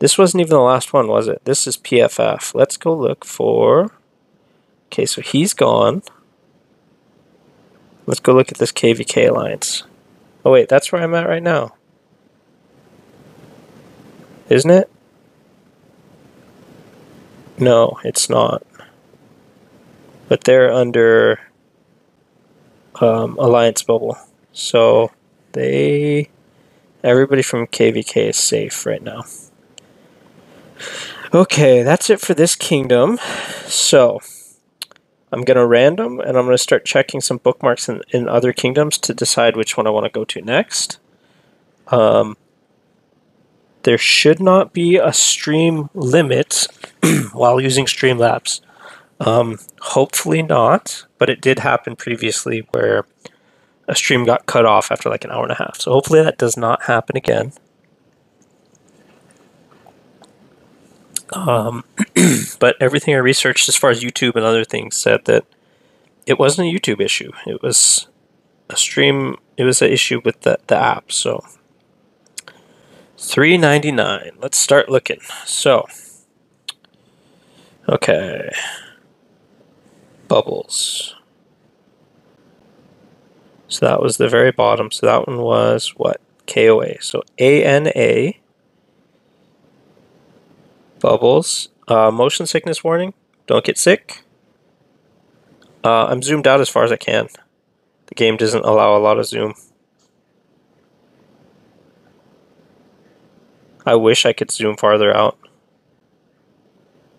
This wasn't even the last one, was it? This is PFF. Let's go look for... Okay, so he's gone. Let's go look at this KVK alliance. Oh wait, that's where I'm at right now. Isn't it? No, it's not. But they're under um, Alliance Bubble. So they. Everybody from KVK is safe right now. Okay, that's it for this kingdom. So I'm going to random and I'm going to start checking some bookmarks in, in other kingdoms to decide which one I want to go to next. Um, there should not be a stream limit while using Streamlabs. Um, hopefully not, but it did happen previously where a stream got cut off after like an hour and a half. So hopefully that does not happen again. Um, but everything I researched as far as YouTube and other things said that it wasn't a YouTube issue. It was a stream. It was an issue with the, the app. So 399. Let's start looking. So, okay. Bubbles. So that was the very bottom. So that one was what? KOA. So ANA. Bubbles. Uh, motion sickness warning. Don't get sick. Uh, I'm zoomed out as far as I can. The game doesn't allow a lot of zoom. I wish I could zoom farther out.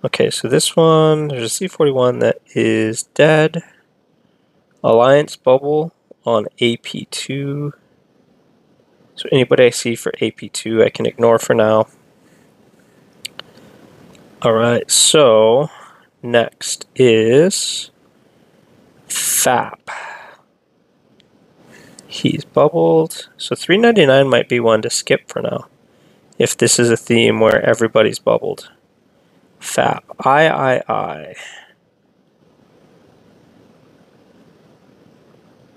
Okay, so this one, there's a C41 that is dead. Alliance Bubble on AP2. So anybody I see for AP2 I can ignore for now. Alright, so next is FAP. He's bubbled. So 399 might be one to skip for now. If this is a theme where everybody's bubbled. FAP. I, I, I.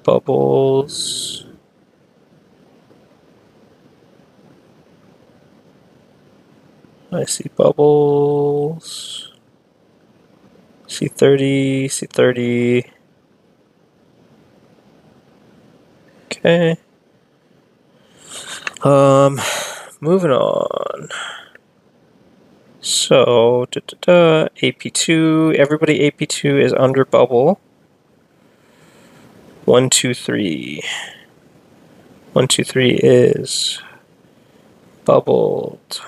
Bubbles. I see bubbles. C30, C30. Okay. Um, moving on. So, da, da, da, AP2, everybody AP2 is under bubble. One, two, three. One, two, three is bubbled.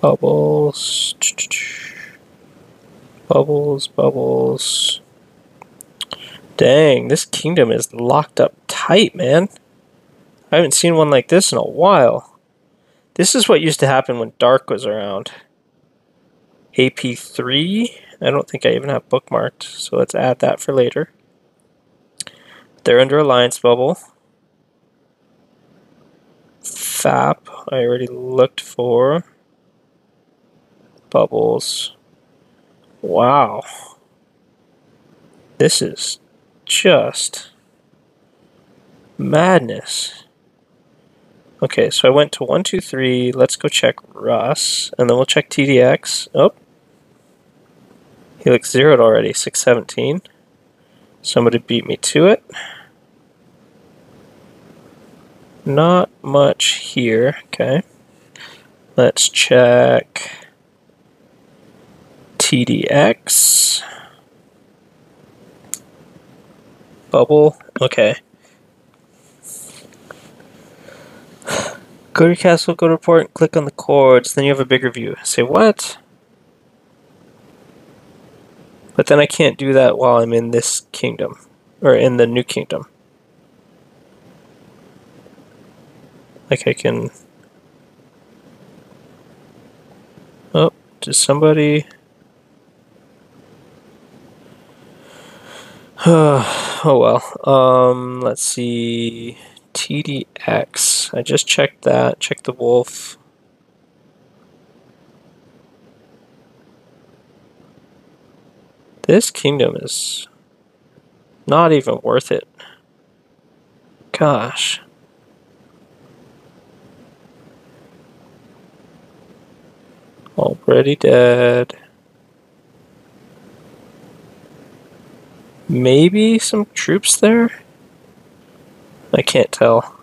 Bubbles. Bubbles, bubbles. Dang, this kingdom is locked up tight, man. I haven't seen one like this in a while. This is what used to happen when Dark was around. AP3. I don't think I even have bookmarked, so let's add that for later. They're under Alliance Bubble. FAP, I already looked for bubbles. Wow. This is just madness. Okay, so I went to 123. Let's go check Russ, and then we'll check TDX. Oh. He looks zeroed already, 617. Somebody beat me to it. Not much here. Okay. Let's check TDX. Bubble. Okay. Go to castle, go to report, click on the chords, then you have a bigger view. Say, what? But then I can't do that while I'm in this kingdom, or in the new kingdom. Like I can... Oh, does somebody... oh well. Um, let's see. TDX. I just checked that. Check the wolf. This kingdom is not even worth it. Gosh. Already dead. maybe some troops there? I can't tell.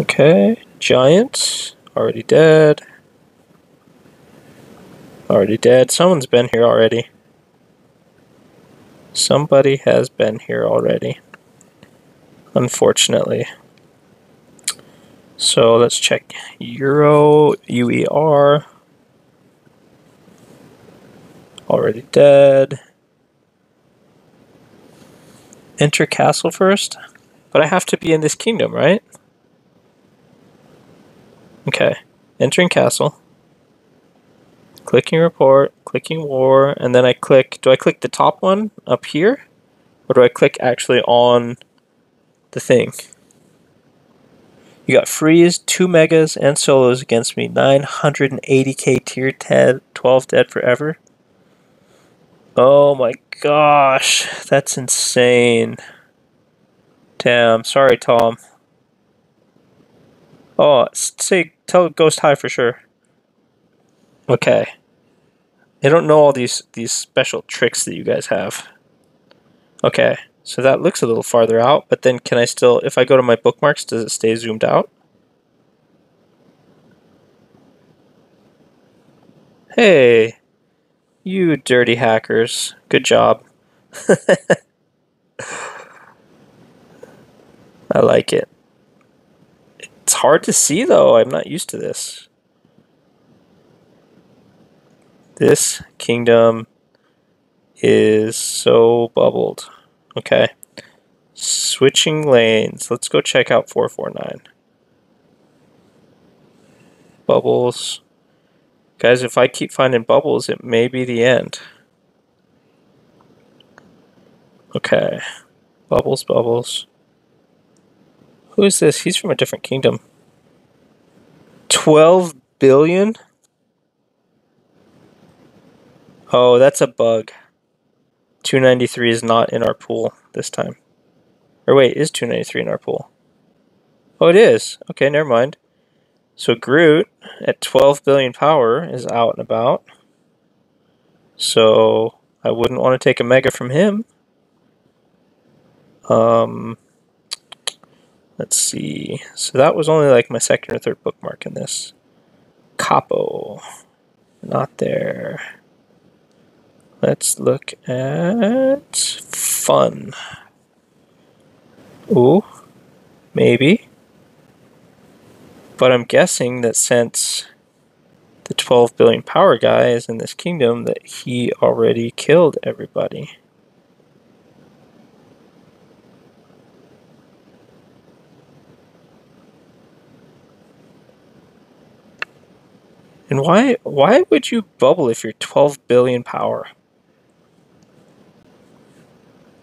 Okay, giants already dead. Already dead. Someone's been here already. Somebody has been here already. Unfortunately. So let's check Euro, UER. Already dead. Enter castle first. But I have to be in this kingdom, right? Okay. Entering castle. Clicking report, clicking war, and then I click, do I click the top one up here? Or do I click actually on the thing? You got freeze, 2 megas, and solos against me. 980k tier 10, 12 dead forever. Oh my gosh, that's insane. Damn, sorry Tom. Oh, say, tell Ghost hi for sure. Okay. I don't know all these these special tricks that you guys have. Okay, so that looks a little farther out, but then can I still, if I go to my bookmarks, does it stay zoomed out? Hey, you dirty hackers. Good job. I like it. It's hard to see though, I'm not used to this. This kingdom is so bubbled. Okay. Switching lanes. Let's go check out 449. Bubbles. Guys, if I keep finding bubbles, it may be the end. Okay. Bubbles, bubbles. Who is this? He's from a different kingdom. 12 billion? Oh, that's a bug. 293 is not in our pool this time. Or wait, is 293 in our pool? Oh, it is. Okay, never mind. So Groot at 12 billion power is out and about. So I wouldn't want to take a mega from him. Um, let's see. So that was only like my second or third bookmark in this. Capo. Not there. Let's look at fun. Ooh, maybe. But I'm guessing that since the 12 billion power guy is in this kingdom, that he already killed everybody. And why why would you bubble if you're 12 billion power?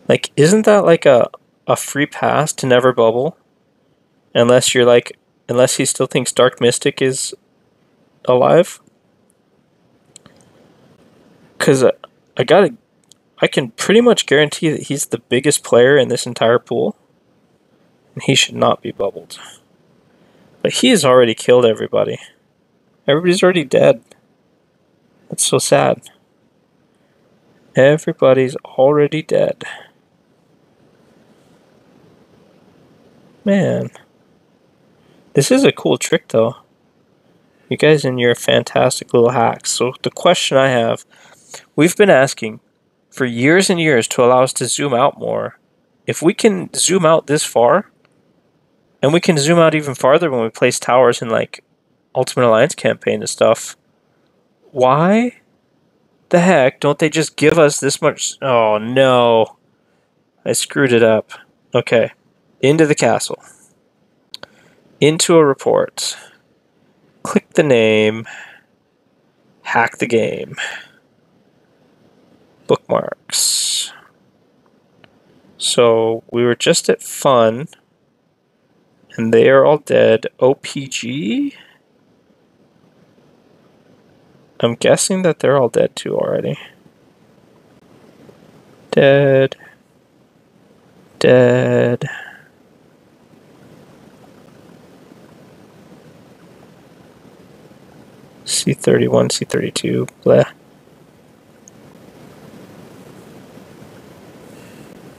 Like, isn't that like a, a free pass to never bubble? Unless you're like, unless he still thinks Dark Mystic is alive? Because uh, I, I gotta, I can pretty much guarantee that he's the biggest player in this entire pool. And he should not be bubbled. But he has already killed everybody. Everybody's already dead. That's so sad. Everybody's already dead. Man. This is a cool trick, though. You guys and your fantastic little hacks. So the question I have, we've been asking for years and years to allow us to zoom out more. If we can zoom out this far, and we can zoom out even farther when we place towers in like Ultimate Alliance campaign and stuff, why the heck don't they just give us this much? Oh no, I screwed it up. Okay into the castle, into a report, click the name, hack the game, bookmarks. So we were just at fun, and they are all dead. OPG? I'm guessing that they're all dead too already. Dead. Dead. C31, C32, blah.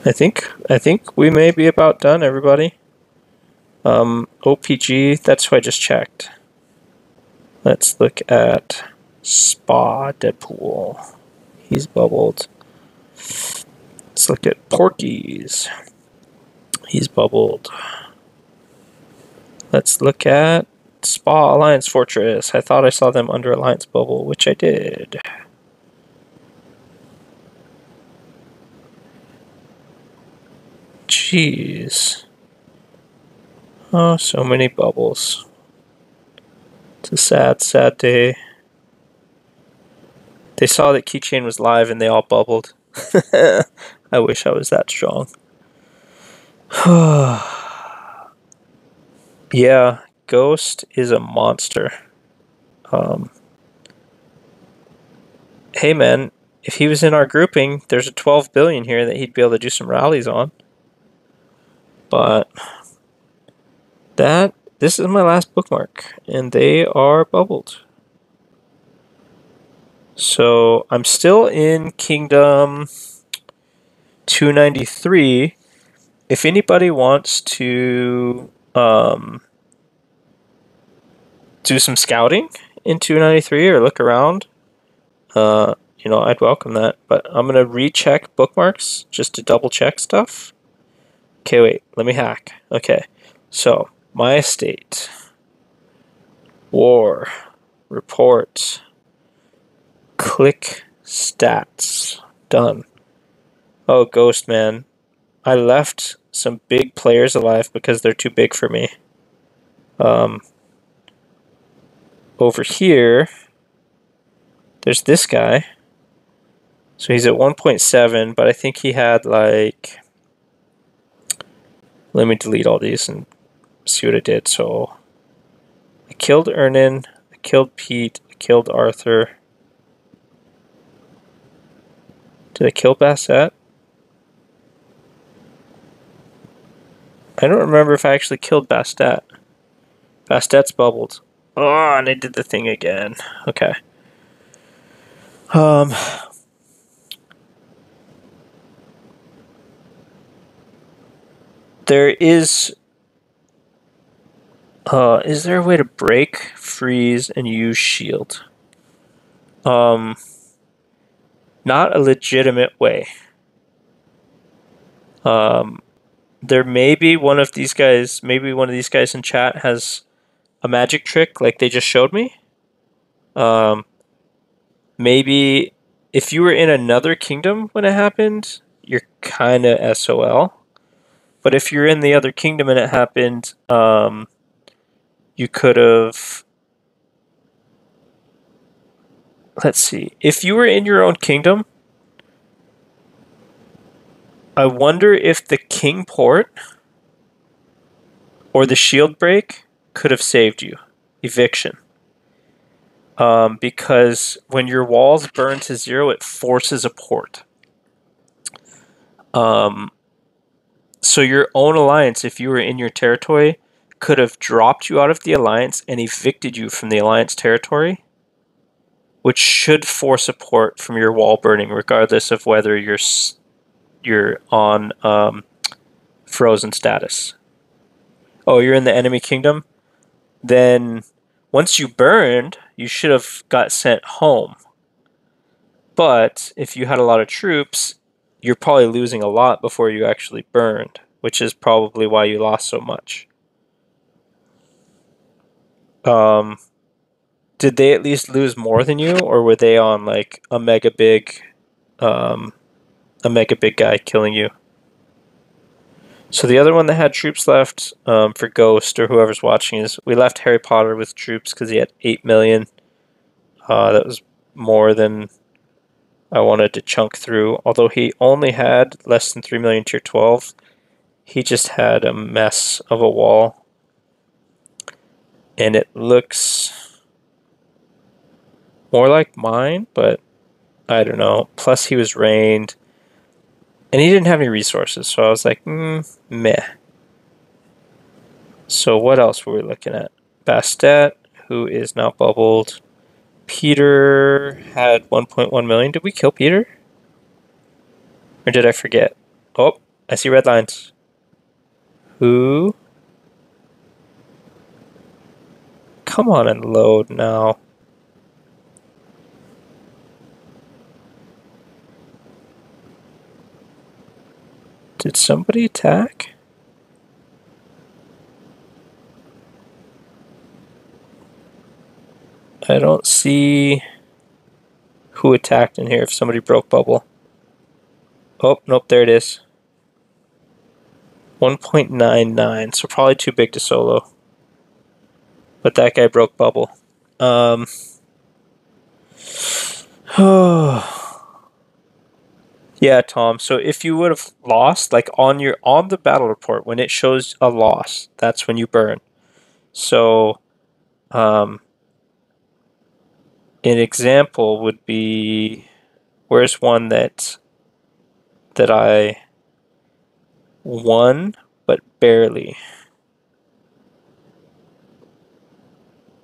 I think I think we may be about done, everybody. Um, OPG, that's who I just checked. Let's look at Spa Deadpool. He's bubbled. Let's look at Porky's. He's bubbled. Let's look at Spa Alliance Fortress. I thought I saw them under Alliance Bubble, which I did. Jeez. Oh, so many bubbles. It's a sad, sad day. They saw that Keychain was live and they all bubbled. I wish I was that strong. yeah, Ghost is a monster. Um, hey man, if he was in our grouping, there's a 12 billion here that he'd be able to do some rallies on. But that this is my last bookmark and they are bubbled. So I'm still in Kingdom 293. If anybody wants to um, do some scouting in 293 or look around, uh, you know, I'd welcome that. But I'm going to recheck bookmarks just to double check stuff. Okay, wait, let me hack. Okay, so my estate, war, report, click stats, done. Oh, Ghost Man, I left some big players alive because they're too big for me. Um, over here, there's this guy. So he's at 1.7, but I think he had like. Let me delete all these and see what I did. So I killed Ernan, I killed Pete, I killed Arthur. Did I kill Bastet? I don't remember if I actually killed Bastet. Bastet's bubbled. Oh, and I did the thing again. Okay. Um. There is. Uh, is there a way to break, freeze, and use shield? Um. Not a legitimate way. Um, there may be one of these guys, maybe one of these guys in chat has a magic trick like they just showed me. Um, maybe if you were in another kingdom when it happened, you're kind of SOL. But if you're in the other kingdom and it happened, um, you could have. Let's see. If you were in your own kingdom, I wonder if the king port or the shield break could have saved you. Eviction. Um, because when your walls burn to zero, it forces a port. Um, so your own alliance, if you were in your territory, could have dropped you out of the alliance and evicted you from the alliance territory, which should force a port from your wall burning, regardless of whether you're you're on um, frozen status. Oh, you're in the enemy kingdom? Then once you burned, you should have got sent home. But if you had a lot of troops, you're probably losing a lot before you actually burned, which is probably why you lost so much. Um, did they at least lose more than you, or were they on like a mega big um, a mega big guy killing you. So the other one that had troops left um, for Ghost or whoever's watching is we left Harry Potter with troops because he had eight million. Uh, that was more than I wanted to chunk through. Although he only had less than three million tier twelve, he just had a mess of a wall, and it looks more like mine, but I don't know. Plus, he was rained and he didn't have any resources, so I was like, mm, meh. So what else were we looking at? Bastet, who is now bubbled. Peter had 1.1 million. Did we kill Peter? Or did I forget? Oh, I see red lines. Who come on and load now. Did somebody attack? I don't see who attacked in here if somebody broke bubble. Oh, nope, there it is. 1.99, so probably too big to solo. But that guy broke bubble. Um, yeah, Tom. So if you would have lost, like on your on the battle report, when it shows a loss, that's when you burn. So, um, an example would be where's one that that I won but barely.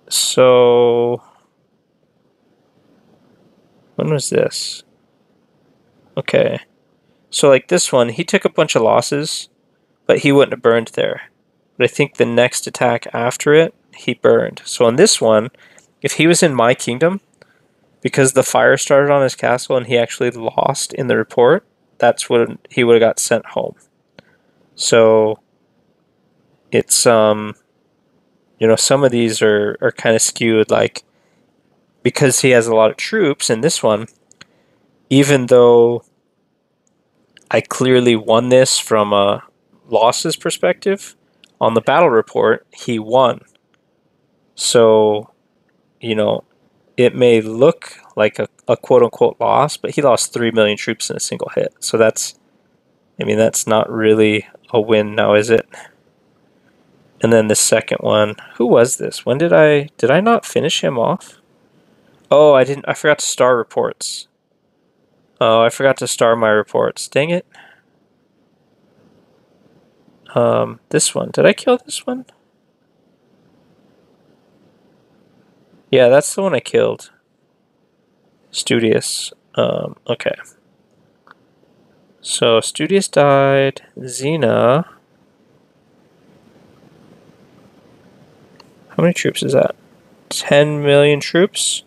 So when was this? Okay. So like this one, he took a bunch of losses, but he wouldn't have burned there. But I think the next attack after it, he burned. So on this one, if he was in my kingdom, because the fire started on his castle and he actually lost in the report, that's when he would have got sent home. So it's um you know some of these are are kind of skewed like because he has a lot of troops in this one even though I clearly won this from a losses perspective on the battle report he won so you know it may look like a, a quote unquote loss, but he lost 3 million troops in a single hit. So that's, I mean, that's not really a win now, is it? And then the second one, who was this? When did I, did I not finish him off? Oh, I didn't, I forgot to star reports. Oh, I forgot to star my reports. Dang it. Um, this one. Did I kill this one? Yeah, that's the one I killed. Studious. Um, okay. So Studious died. Xena. How many troops is that? 10 million troops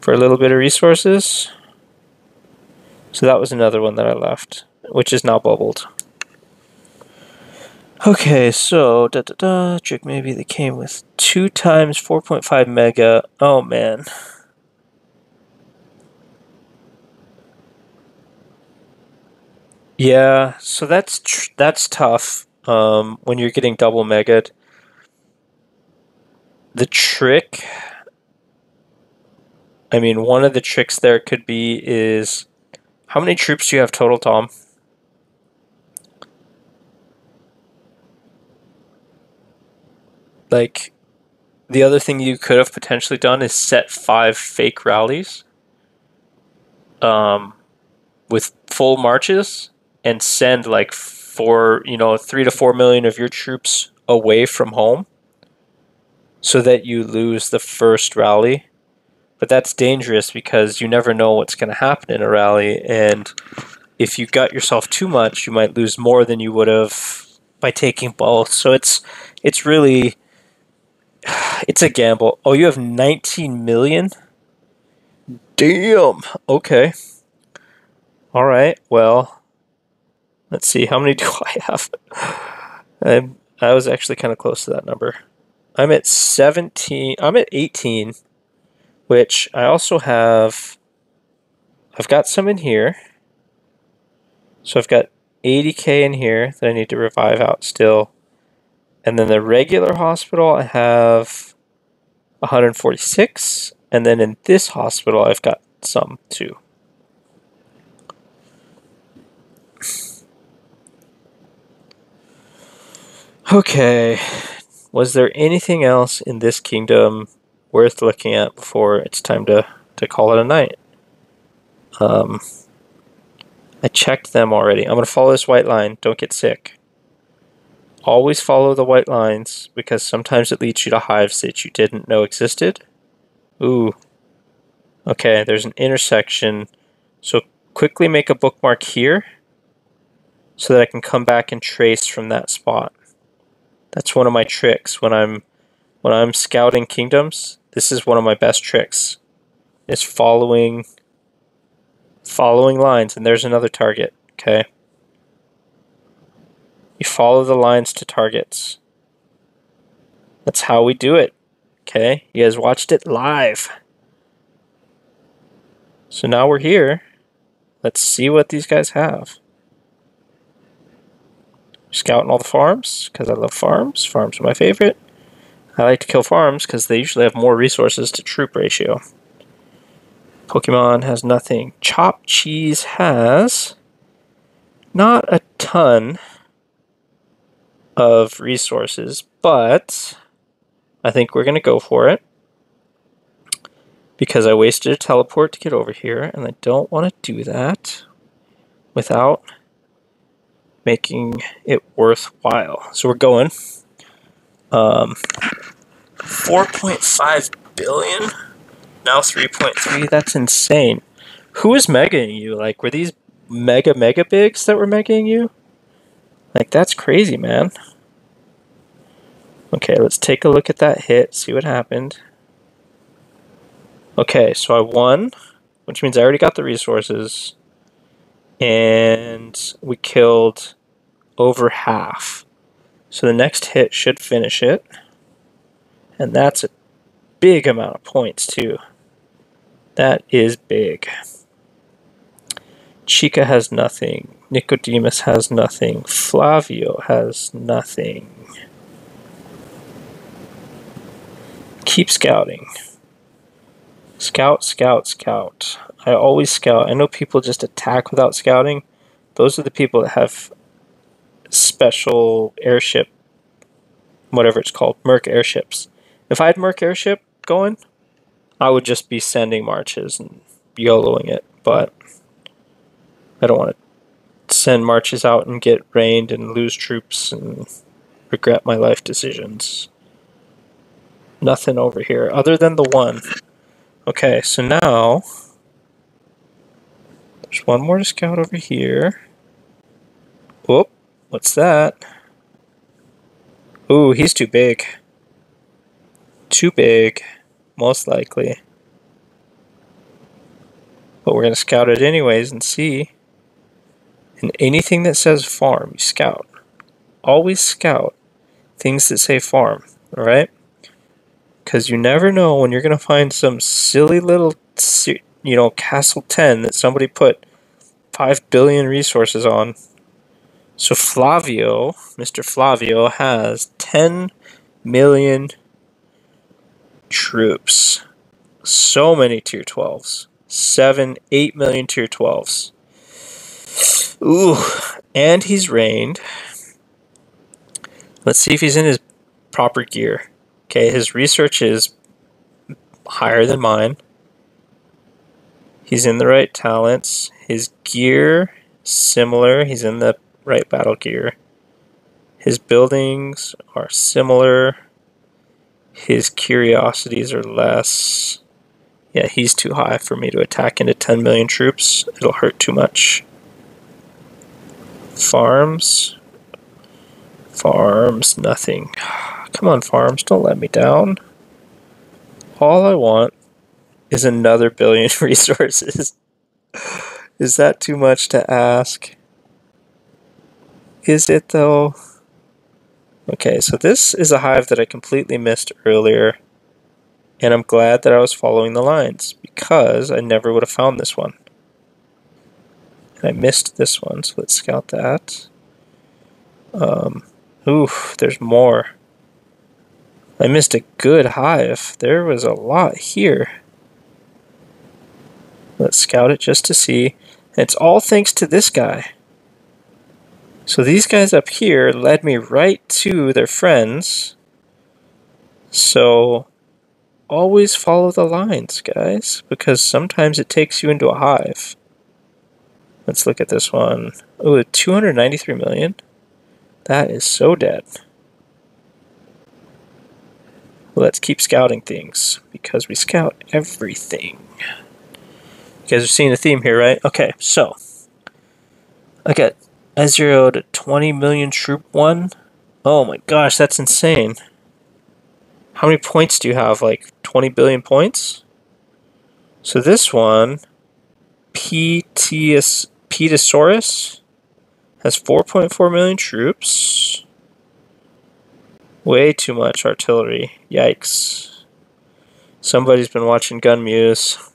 for a little bit of resources. So that was another one that I left, which is now bubbled. Okay, so da da da trick maybe that came with two times 4.5 mega. Oh man. Yeah, so that's that's tough um, when you're getting double mega. The trick, I mean, one of the tricks there could be is how many troops do you have total, Tom? like the other thing you could have potentially done is set five fake rallies um, with full marches and send like four, you know, three to four million of your troops away from home so that you lose the first rally. But that's dangerous because you never know what's going to happen in a rally. And if you got yourself too much, you might lose more than you would have by taking both. So it's it's really it's a gamble. Oh, you have 19 million? Damn. Okay. All right. Well, let's see. How many do I have? I I was actually kind of close to that number. I'm at 17. I'm at 18, which I also have. I've got some in here. So I've got 80k in here that I need to revive out still. And then the regular hospital, I have 146. And then in this hospital, I've got some too. Okay. Was there anything else in this kingdom worth looking at before it's time to, to call it a night? Um, I checked them already. I'm going to follow this white line. Don't get sick. Always follow the white lines because sometimes it leads you to hives that you didn't know existed. Ooh. Okay, there's an intersection. So quickly make a bookmark here so that I can come back and trace from that spot. That's one of my tricks when I'm when I'm scouting kingdoms, this is one of my best tricks. Is following following lines and there's another target, okay? You follow the lines to targets. That's how we do it. Okay? You guys watched it live. So now we're here. Let's see what these guys have. Scouting all the farms, because I love farms. Farms are my favorite. I like to kill farms, because they usually have more resources to troop ratio. Pokemon has nothing. Chop Cheese has not a ton of resources, but I think we're going to go for it because I wasted a teleport to get over here, and I don't want to do that without making it worthwhile. So we're going. Um, 4.5 billion? Now 3.3? That's insane. Who is megaing you? Like, were these mega mega bigs that were megaing you? Like, that's crazy, man. Okay, let's take a look at that hit, see what happened. Okay, so I won, which means I already got the resources. And we killed over half. So the next hit should finish it. And that's a big amount of points, too. That is big. Chica has nothing. Nicodemus has nothing. Flavio has nothing. Keep scouting. Scout, scout, scout. I always scout. I know people just attack without scouting. Those are the people that have special airship, whatever it's called, Merc airships. If I had Merc airship going, I would just be sending marches and YOLOing it, but I don't want to send marches out and get rained and lose troops and regret my life decisions. Nothing over here other than the one. Okay, so now there's one more to scout over here. Whoop, what's that? Ooh, he's too big. Too big, most likely. But we're going to scout it anyways and see. And anything that says farm, you scout. Always scout things that say farm, alright? because you never know when you're going to find some silly little, you know, Castle 10 that somebody put 5 billion resources on. So Flavio, Mr. Flavio, has 10 million troops. So many tier 12s. 7, 8 million tier 12s. Ooh, and he's rained. Let's see if he's in his proper gear. Okay, his research is higher than mine. He's in the right talents. His gear, similar. He's in the right battle gear. His buildings are similar. His curiosities are less. Yeah, he's too high for me to attack into 10 million troops. It'll hurt too much. Farms. Farms, nothing. Come on, farms, don't let me down. All I want is another billion resources. is that too much to ask? Is it though? Okay, so this is a hive that I completely missed earlier. And I'm glad that I was following the lines because I never would have found this one. And I missed this one, so let's scout that. Um, ooh, there's more. I missed a good hive. There was a lot here. Let's scout it just to see. it's all thanks to this guy. So these guys up here led me right to their friends. So always follow the lines, guys, because sometimes it takes you into a hive. Let's look at this one. Oh, 293 million? That is so dead. Let's keep scouting things because we scout everything. You guys are seeing the theme here, right? Okay, so I got I zeroed a 20 million troop one. Oh my gosh, that's insane. how many points do you have? Like 20 billion points? So this one, Petius, Petasaurus, has 4.4 million troops. Way too much artillery. Yikes. Somebody's been watching Gun Muse.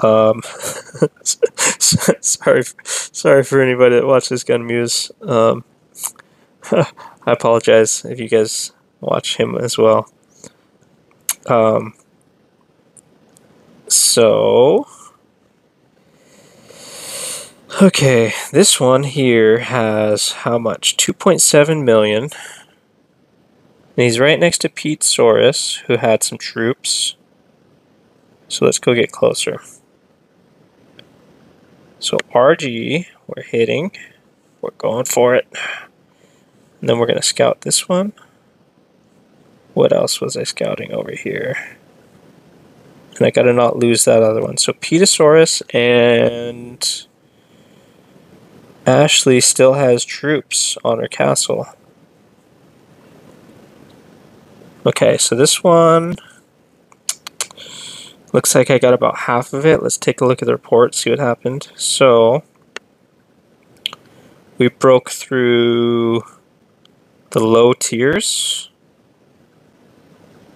Um, sorry, sorry for anybody that watches Gun Muse. Um, I apologize if you guys watch him as well. Um, so, okay, this one here has how much? 2.7 million. And he's right next to Petasaurus, who had some troops. So let's go get closer. So RG, we're hitting. We're going for it. And then we're going to scout this one. What else was I scouting over here? And I gotta not lose that other one. So Petasaurus and Ashley still has troops on her castle. Okay, so this one looks like I got about half of it. Let's take a look at the report, see what happened. So we broke through the low tiers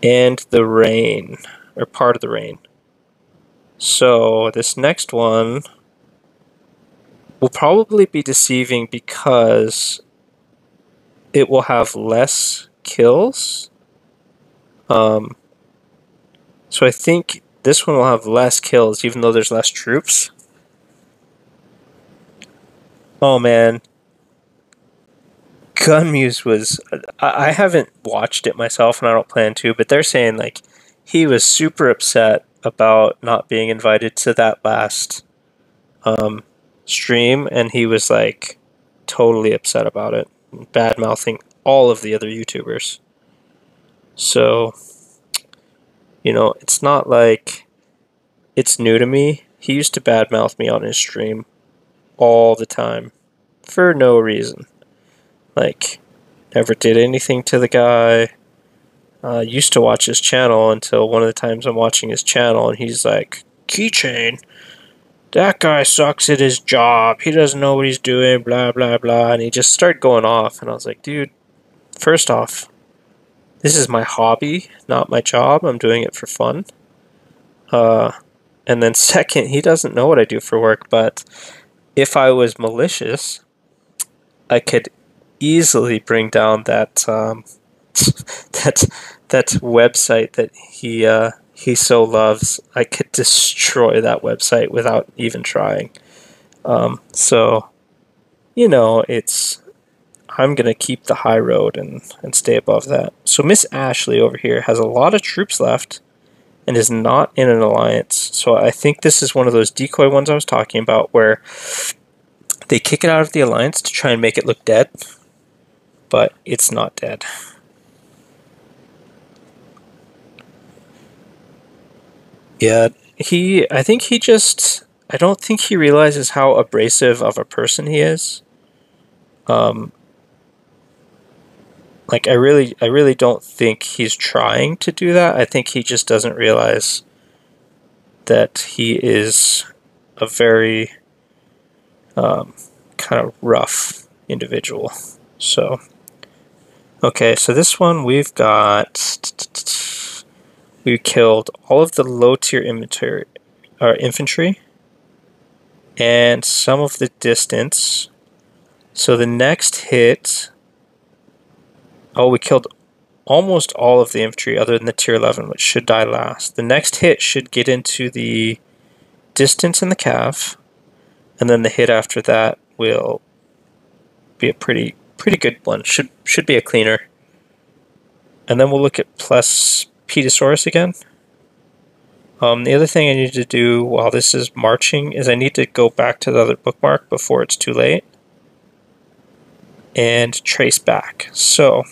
and the rain, or part of the rain. So this next one will probably be deceiving because it will have less kills. Um, so I think this one will have less kills even though there's less troops. Oh man, Gunmuse was. I haven't watched it myself, and I don't plan to. But they're saying like he was super upset about not being invited to that last um, stream, and he was like totally upset about it, bad mouthing all of the other YouTubers. So, you know, it's not like it's new to me. He used to badmouth me on his stream all the time for no reason. Like, never did anything to the guy. Uh, used to watch his channel until one of the times I'm watching his channel and he's like, Keychain, that guy sucks at his job. He doesn't know what he's doing, blah, blah, blah. And he just started going off. And I was like, dude, first off, this is my hobby, not my job. I'm doing it for fun. Uh, and then second, he doesn't know what I do for work, but if I was malicious, I could easily bring down that um, that that website that he uh, he so loves. I could destroy that website without even trying. Um, so, you know, it's I'm gonna keep the high road and and stay above that. So Miss Ashley over here has a lot of troops left and is not in an alliance. So I think this is one of those decoy ones I was talking about where they kick it out of the alliance to try and make it look dead but it's not dead. Yeah, he, I think he just, I don't think he realizes how abrasive of a person he is. Um, like I really, I really don't think he's trying to do that. I think he just doesn't realize that he is a very um, kind of rough individual. So. Okay, so this one we've got we killed all of the low tier infantry, or infantry and some of the distance. So the next hit oh we killed almost all of the infantry other than the tier 11 which should die last. The next hit should get into the distance in the cav, and then the hit after that will be a pretty pretty good one. Should should be a cleaner. And then we'll look at plus Petasaurus again. Um, the other thing I need to do while this is marching is I need to go back to the other bookmark before it's too late and trace back. So,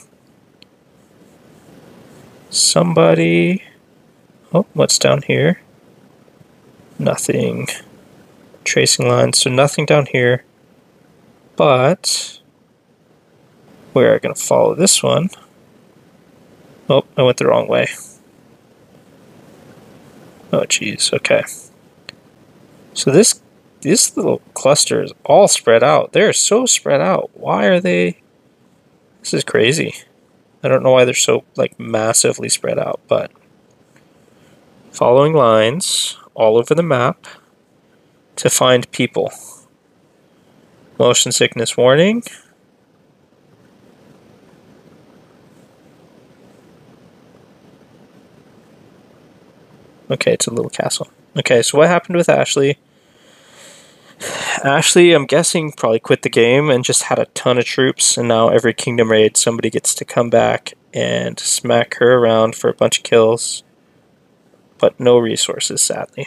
somebody, oh, what's down here? Nothing. Tracing lines, so nothing down here. But we're going to follow this one. Oh, I went the wrong way. Oh, jeez. Okay. So this this little cluster is all spread out. They're so spread out. Why are they? This is crazy. I don't know why they're so like massively spread out, but following lines all over the map to find people. Motion sickness warning. Okay, it's a little castle. Okay, so what happened with Ashley? Ashley, I'm guessing, probably quit the game and just had a ton of troops, and now every kingdom raid, somebody gets to come back and smack her around for a bunch of kills, but no resources, sadly.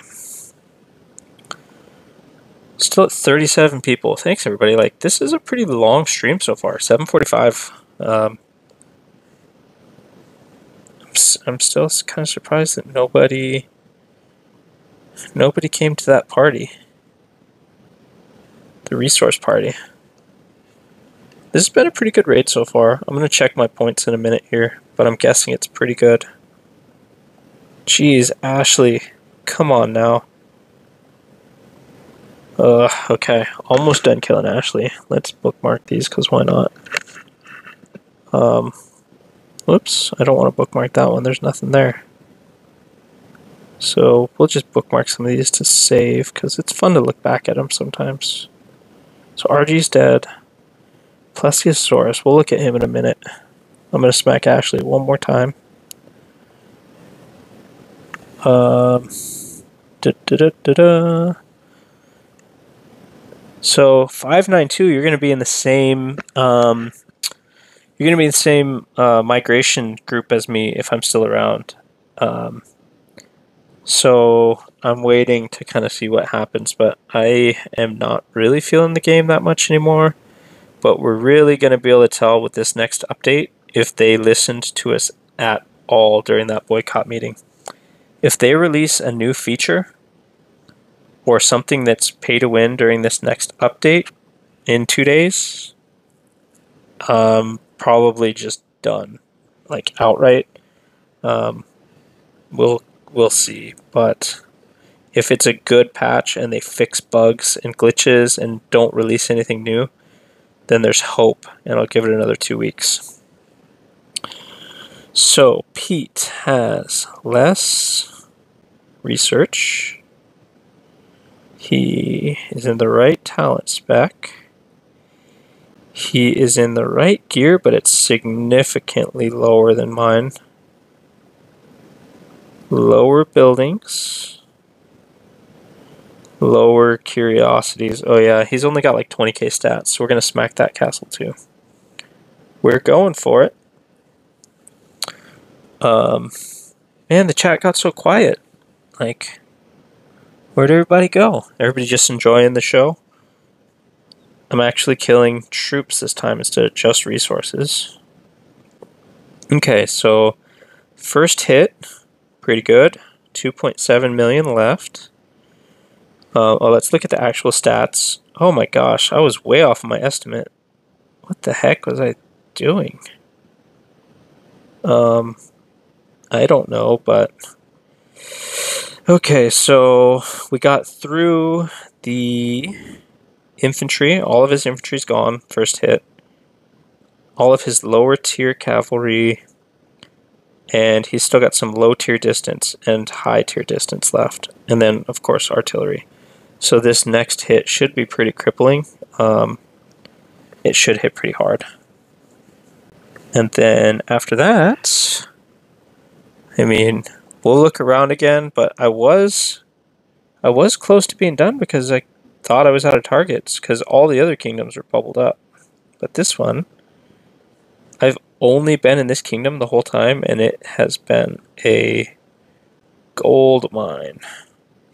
Still at 37 people. Thanks, everybody. Like, this is a pretty long stream so far. 745. Um, I'm still kind of surprised that nobody nobody came to that party. The resource party. This has been a pretty good raid so far. I'm going to check my points in a minute here, but I'm guessing it's pretty good. Jeez, Ashley. Come on now. Uh, okay. Almost done killing Ashley. Let's bookmark these, because why not? Um, Whoops, I don't want to bookmark that one. There's nothing there. So we'll just bookmark some of these to save because it's fun to look back at them sometimes. So RG's dead. Plesiosaurus, we'll look at him in a minute. I'm going to smack Ashley one more time. Um, da, da, da. So 592, you're going to be in the same um, you're going to be in the same uh, migration group as me if I'm still around. Um, so I'm waiting to kind of see what happens, but I am not really feeling the game that much anymore. But we're really going to be able to tell with this next update if they listened to us at all during that boycott meeting. If they release a new feature or something that's pay to win during this next update in two days, um, probably just done, like outright. Um, we'll we'll see, but if it's a good patch and they fix bugs and glitches and don't release anything new, then there's hope, and I'll give it another two weeks. So Pete has less research. He is in the right talent spec. He is in the right gear, but it's significantly lower than mine. Lower buildings. Lower curiosities. Oh yeah, he's only got like 20k stats, so we're to smack that castle too. We're going for it. Um, man, the chat got so quiet. Like, where'd everybody go? Everybody just enjoying the show? I'm actually killing troops this time instead of just resources. Okay, so first hit, pretty good. 2.7 million left. Uh, oh, let's look at the actual stats. Oh my gosh, I was way off my estimate. What the heck was I doing? Um, I don't know, but... Okay, so we got through the infantry, all of his infantry is gone, first hit. All of his lower tier cavalry, and he's still got some low tier distance and high tier distance left. And then, of course, artillery. So this next hit should be pretty crippling. Um, it should hit pretty hard. And then after that, I mean, we'll look around again, but I was I was close to being done because I thought I was out of targets because all the other kingdoms were bubbled up. But this one, I've only been in this kingdom the whole time, and it has been a gold mine.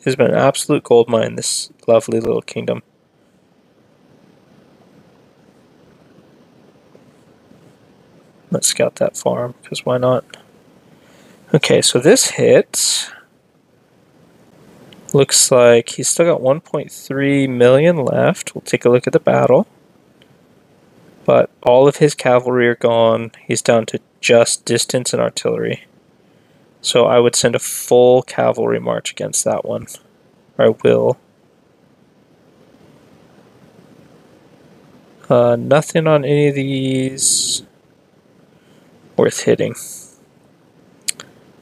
Has been an absolute gold mine, this lovely little kingdom. Let's scout that farm, because why not? Okay, so this hits Looks like he's still got 1.3 million left. We'll take a look at the battle. But all of his cavalry are gone. He's down to just distance and artillery. So I would send a full cavalry march against that one. I will. Uh, nothing on any of these worth hitting.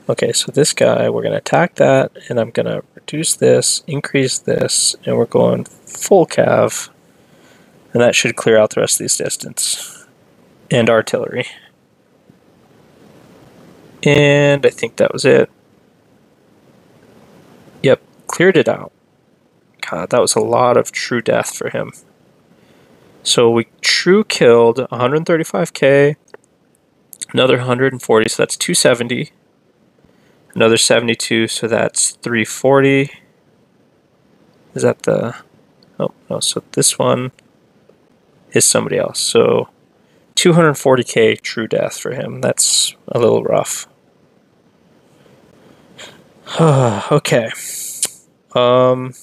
Okay, so this guy, we're going to attack that, and I'm going to reduce this, increase this, and we're going full cav. And that should clear out the rest of these distance. And artillery. And I think that was it. Yep, cleared it out. God, that was a lot of true death for him. So we true killed 135k, another 140, so that's 270. Another 72, so that's 340. Is that the... Oh, no, so this one is somebody else. So 240k true death for him. That's a little rough. okay. Um,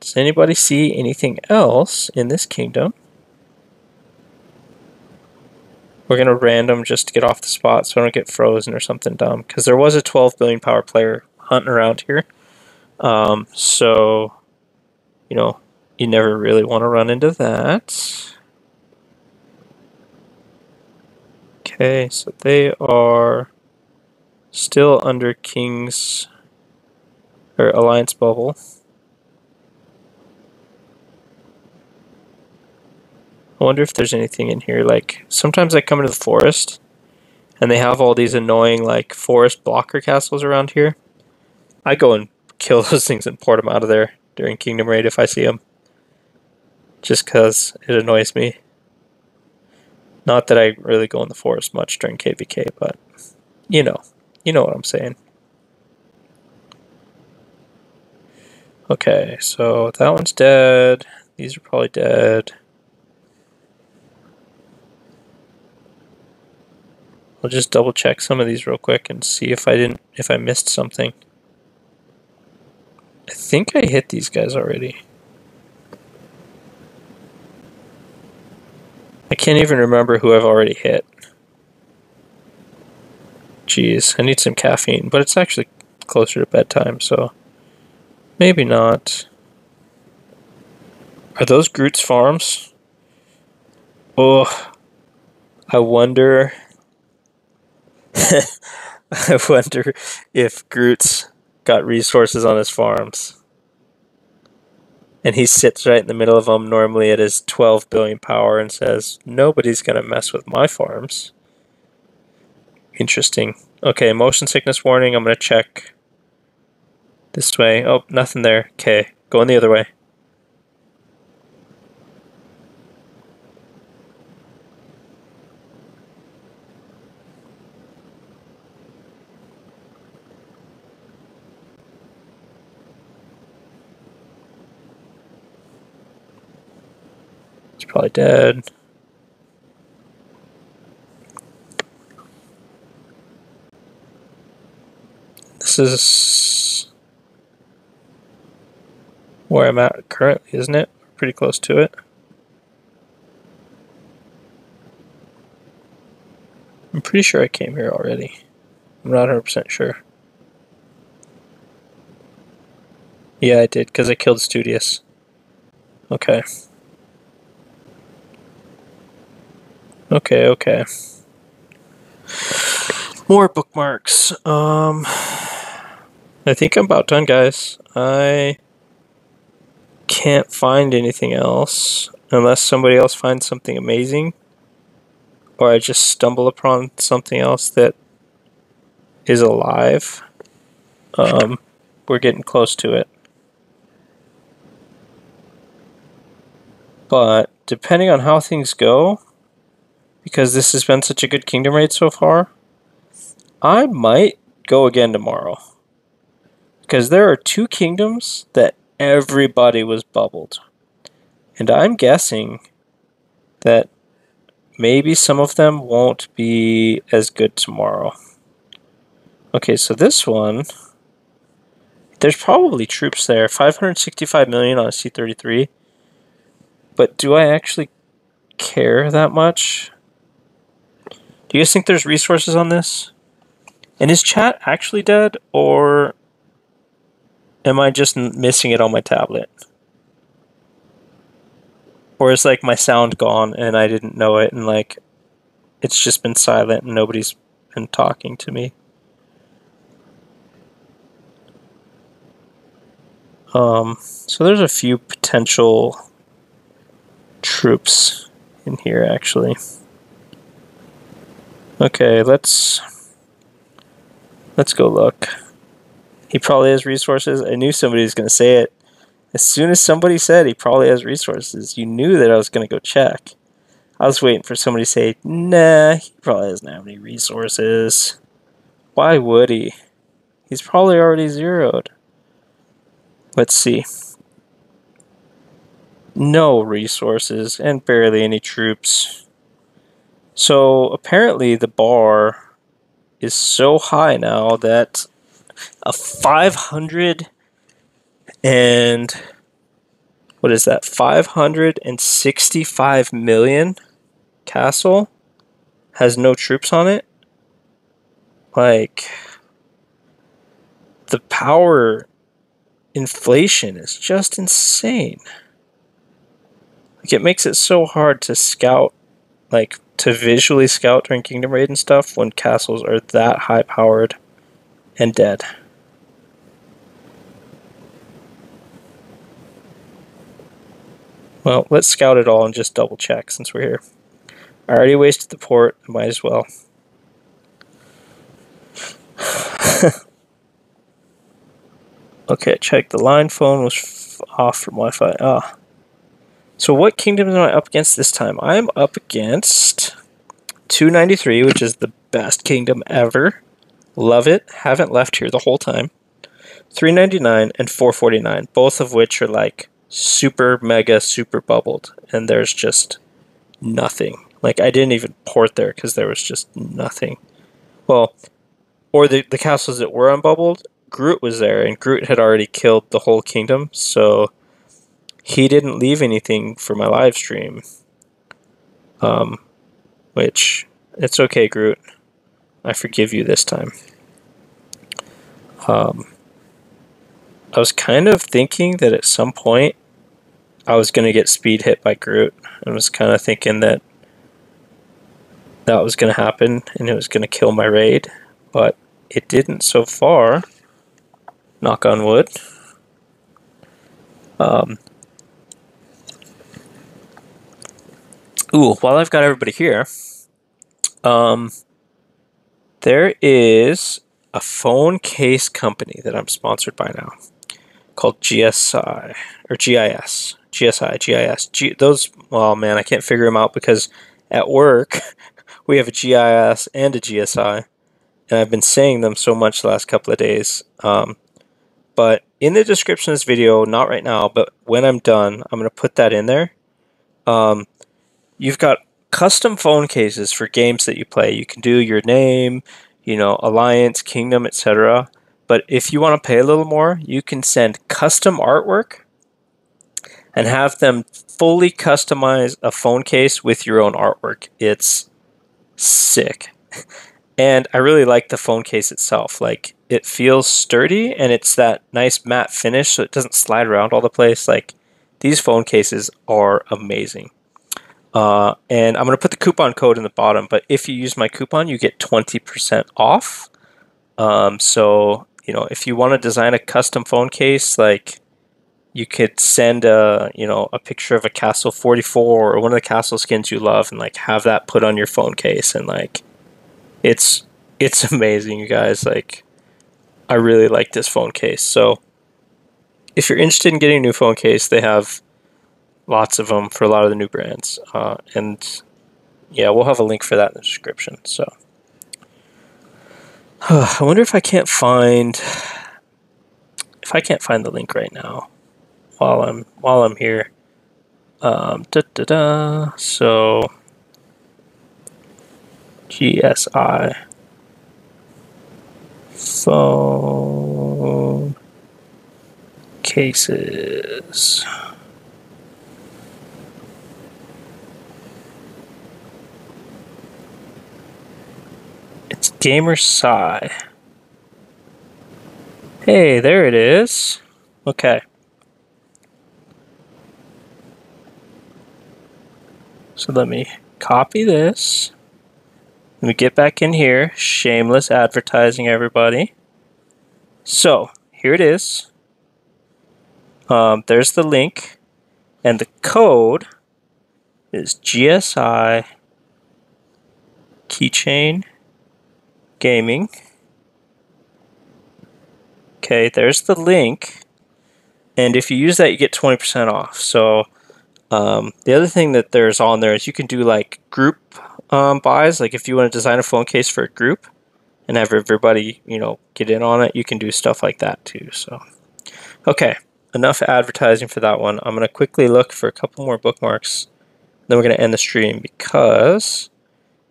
does anybody see anything else in this kingdom? We're going to random just to get off the spot so I don't get frozen or something dumb. Because there was a 12 billion power player hunting around here. Um, so, you know, you never really want to run into that. Okay, so they are still under King's or Alliance bubble. I wonder if there's anything in here. Like, sometimes I come into the forest, and they have all these annoying, like, forest blocker castles around here. I go and kill those things and port them out of there during Kingdom Raid if I see them. Just because it annoys me. Not that I really go in the forest much during KVK, but, you know. You know what I'm saying. Okay, so that one's dead. These are probably dead. I'll just double check some of these real quick and see if I didn't if I missed something. I think I hit these guys already. I can't even remember who I've already hit. Jeez, I need some caffeine, but it's actually closer to bedtime, so maybe not. Are those Groot's farms? Oh, I wonder I wonder if Groot's got resources on his farms. And he sits right in the middle of them, normally at his 12 billion power, and says, Nobody's going to mess with my farms. Interesting. Okay, motion sickness warning. I'm going to check this way. Oh, nothing there. Okay, going the other way. It's probably dead. This is where I'm at currently, isn't it? Pretty close to it. I'm pretty sure I came here already. I'm not 100% sure. Yeah, I did, because I killed Studious. Okay. Okay, okay. More bookmarks. Um, I think I'm about done, guys. I can't find anything else unless somebody else finds something amazing or I just stumble upon something else that is alive. Um, we're getting close to it. But depending on how things go, because this has been such a good kingdom raid so far, I might go again tomorrow. Because there are two kingdoms that everybody was bubbled. And I'm guessing that maybe some of them won't be as good tomorrow. Okay, so this one, there's probably troops there. 565 million on a C-33. But do I actually care that much? Do you guys think there's resources on this? And is chat actually dead, or am I just missing it on my tablet? Or is like my sound gone and I didn't know it, and like it's just been silent and nobody's been talking to me? Um, so there's a few potential troops in here actually. Okay, let's let's go look. He probably has resources. I knew somebody was going to say it. As soon as somebody said he probably has resources, you knew that I was going to go check. I was waiting for somebody to say, nah, he probably doesn't have any resources. Why would he? He's probably already zeroed. Let's see. No resources and barely any troops. So apparently the bar is so high now that a 500 and what is that 565 million castle has no troops on it like the power inflation is just insane. Like it makes it so hard to scout, like to visually scout during Kingdom Raid and stuff when castles are that high powered and dead. Well, let's scout it all and just double check since we're here. I already wasted the port, I might as well. Okay, check. The line phone was off from Wi-Fi. Ah. So what kingdom am I up against this time? I am up against 293, which is the best kingdom ever. Love it. Haven't left here the whole time. 399 and 449, both of which are like super mega super bubbled and there's just nothing. Like I didn't even port there cuz there was just nothing. Well, or the the castles that were unbubbled Groot was there, and Groot had already killed the whole kingdom, so he didn't leave anything for my live stream. Um, which it's okay, Groot. I forgive you this time. Um, I was kind of thinking that at some point I was going to get speed hit by Groot. I was kind of thinking that that was going to happen and it was going to kill my raid, but it didn't so far knock on wood. Um, ooh, while I've got everybody here, um, there is a phone case company that I'm sponsored by now called GSI or GIS. GSI, GIS. G, those, well, man, I can't figure them out because at work we have a GIS and a GSI, and I've been saying them so much the last couple of days. Um, but in the description of this video, not right now, but when I'm done, I'm going to put that in there. Um, you've got custom phone cases for games that you play. You can do your name, you know, alliance, kingdom, etc. But if you want to pay a little more, you can send custom artwork and have them fully customize a phone case with your own artwork. It's sick. And I really like the phone case itself. Like it feels sturdy and it's that nice matte finish so it doesn't slide around all the place. Like these phone cases are amazing. Uh, and I'm going to put the coupon code in the bottom, but if you use my coupon, you get 20% off. Um, so, you know, if you want to design a custom phone case, like you could send a, you know, a picture of a Castle 44 or one of the Castle skins you love and like have that put on your phone case and like it's it's amazing, you guys. Like, I really like this phone case. So, if you're interested in getting a new phone case, they have lots of them for a lot of the new brands. Uh, and yeah, we'll have a link for that in the description. So, I wonder if I can't find if I can't find the link right now while I'm while I'm here. Um, da, da, da. So GSI phone cases. It's Gamersi. Hey, there it is. Okay. So let me copy this. Let me get back in here. Shameless advertising, everybody. So, here it is. Um, there's the link. And the code is GSI Keychain Gaming. Okay, there's the link. And if you use that, you get 20% off. So, um, the other thing that there's on there is you can do like group um, buys. Like if you want to design a phone case for a group and have everybody, you know, get in on it, you can do stuff like that too. So, okay, enough advertising for that one. I'm going to quickly look for a couple more bookmarks. Then we're going to end the stream because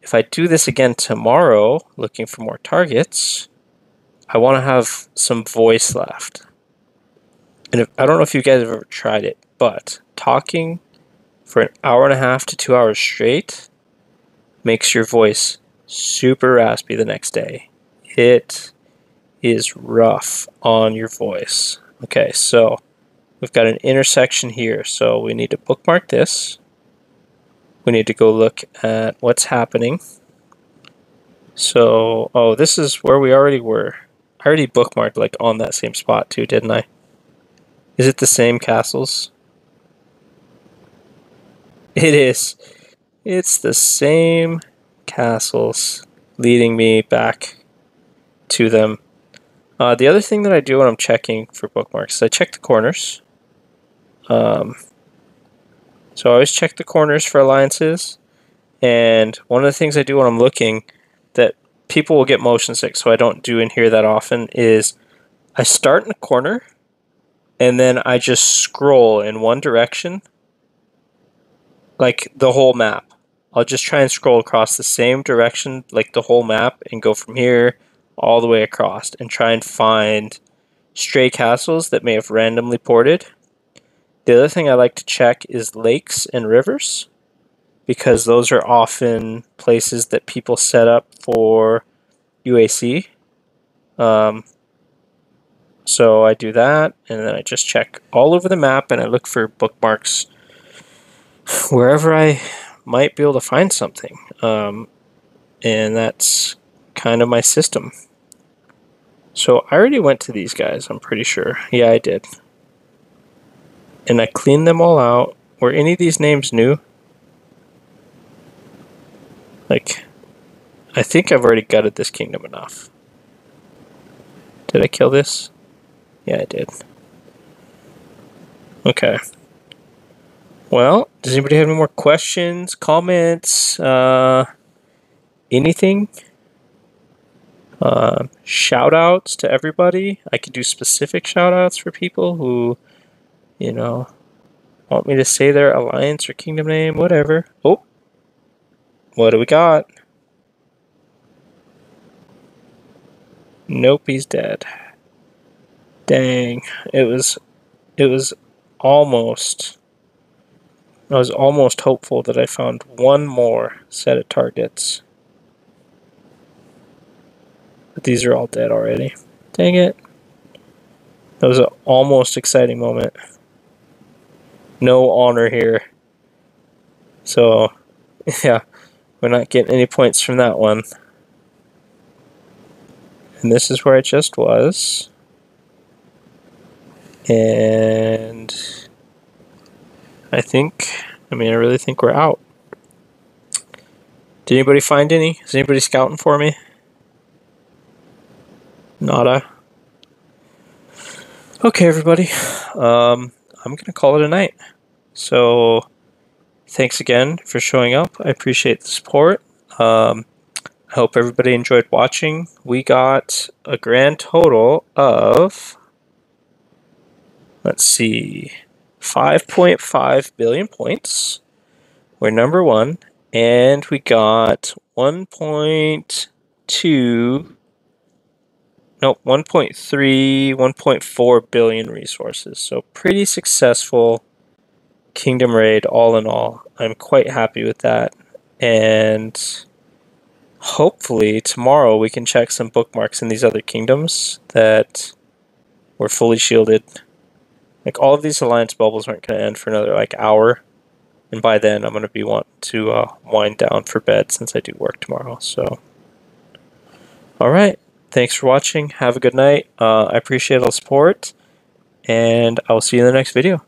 if I do this again tomorrow, looking for more targets, I want to have some voice left. And if, I don't know if you guys have ever tried it, but talking for an hour and a half to two hours straight makes your voice super raspy the next day. It is rough on your voice. Okay, so we've got an intersection here. So we need to bookmark this. We need to go look at what's happening. So, oh, this is where we already were. I already bookmarked like on that same spot too, didn't I? Is it the same castles? It is. It's the same castles leading me back to them. Uh, the other thing that I do when I'm checking for bookmarks, is I check the corners. Um, so I always check the corners for alliances. And one of the things I do when I'm looking that people will get motion sick, so I don't do in here that often, is I start in a corner and then I just scroll in one direction like the whole map. I'll just try and scroll across the same direction, like the whole map, and go from here all the way across and try and find stray castles that may have randomly ported. The other thing I like to check is lakes and rivers because those are often places that people set up for UAC. Um, so I do that and then I just check all over the map and I look for bookmarks wherever I might be able to find something. Um, and that's kind of my system. So I already went to these guys, I'm pretty sure. Yeah, I did. And I cleaned them all out. Were any of these names new? Like, I think I've already gutted this kingdom enough. Did I kill this? Yeah, I did. Okay. Well, does anybody have any more questions, comments, uh, anything? Uh, shout outs to everybody. I could do specific shout outs for people who, you know, want me to say their alliance or kingdom name, whatever. Oh, what do we got? Nope, he's dead. Dang, it was, it was almost I was almost hopeful that I found one more set of targets. But these are all dead already. Dang it. That was an almost exciting moment. No honor here. So, yeah, we're not getting any points from that one. And this is where I just was. And I think, I mean, I really think we're out. Did anybody find any? Is anybody scouting for me? Nada. Okay, everybody. Um, I'm going to call it a night. So, thanks again for showing up. I appreciate the support. Um, I hope everybody enjoyed watching. We got a grand total of, let's see, 5.5 billion points. We're number one. And we got 1.2, no, 1.3, 1.4 billion resources. So pretty successful Kingdom Raid all in all. I'm quite happy with that. And hopefully tomorrow we can check some bookmarks in these other kingdoms that were fully shielded. Like all of these alliance bubbles aren't going to end for another like hour, and by then I'm going to be wanting to uh, wind down for bed since I do work tomorrow. So, all right, thanks for watching. Have a good night. Uh, I appreciate all the support, and I will see you in the next video.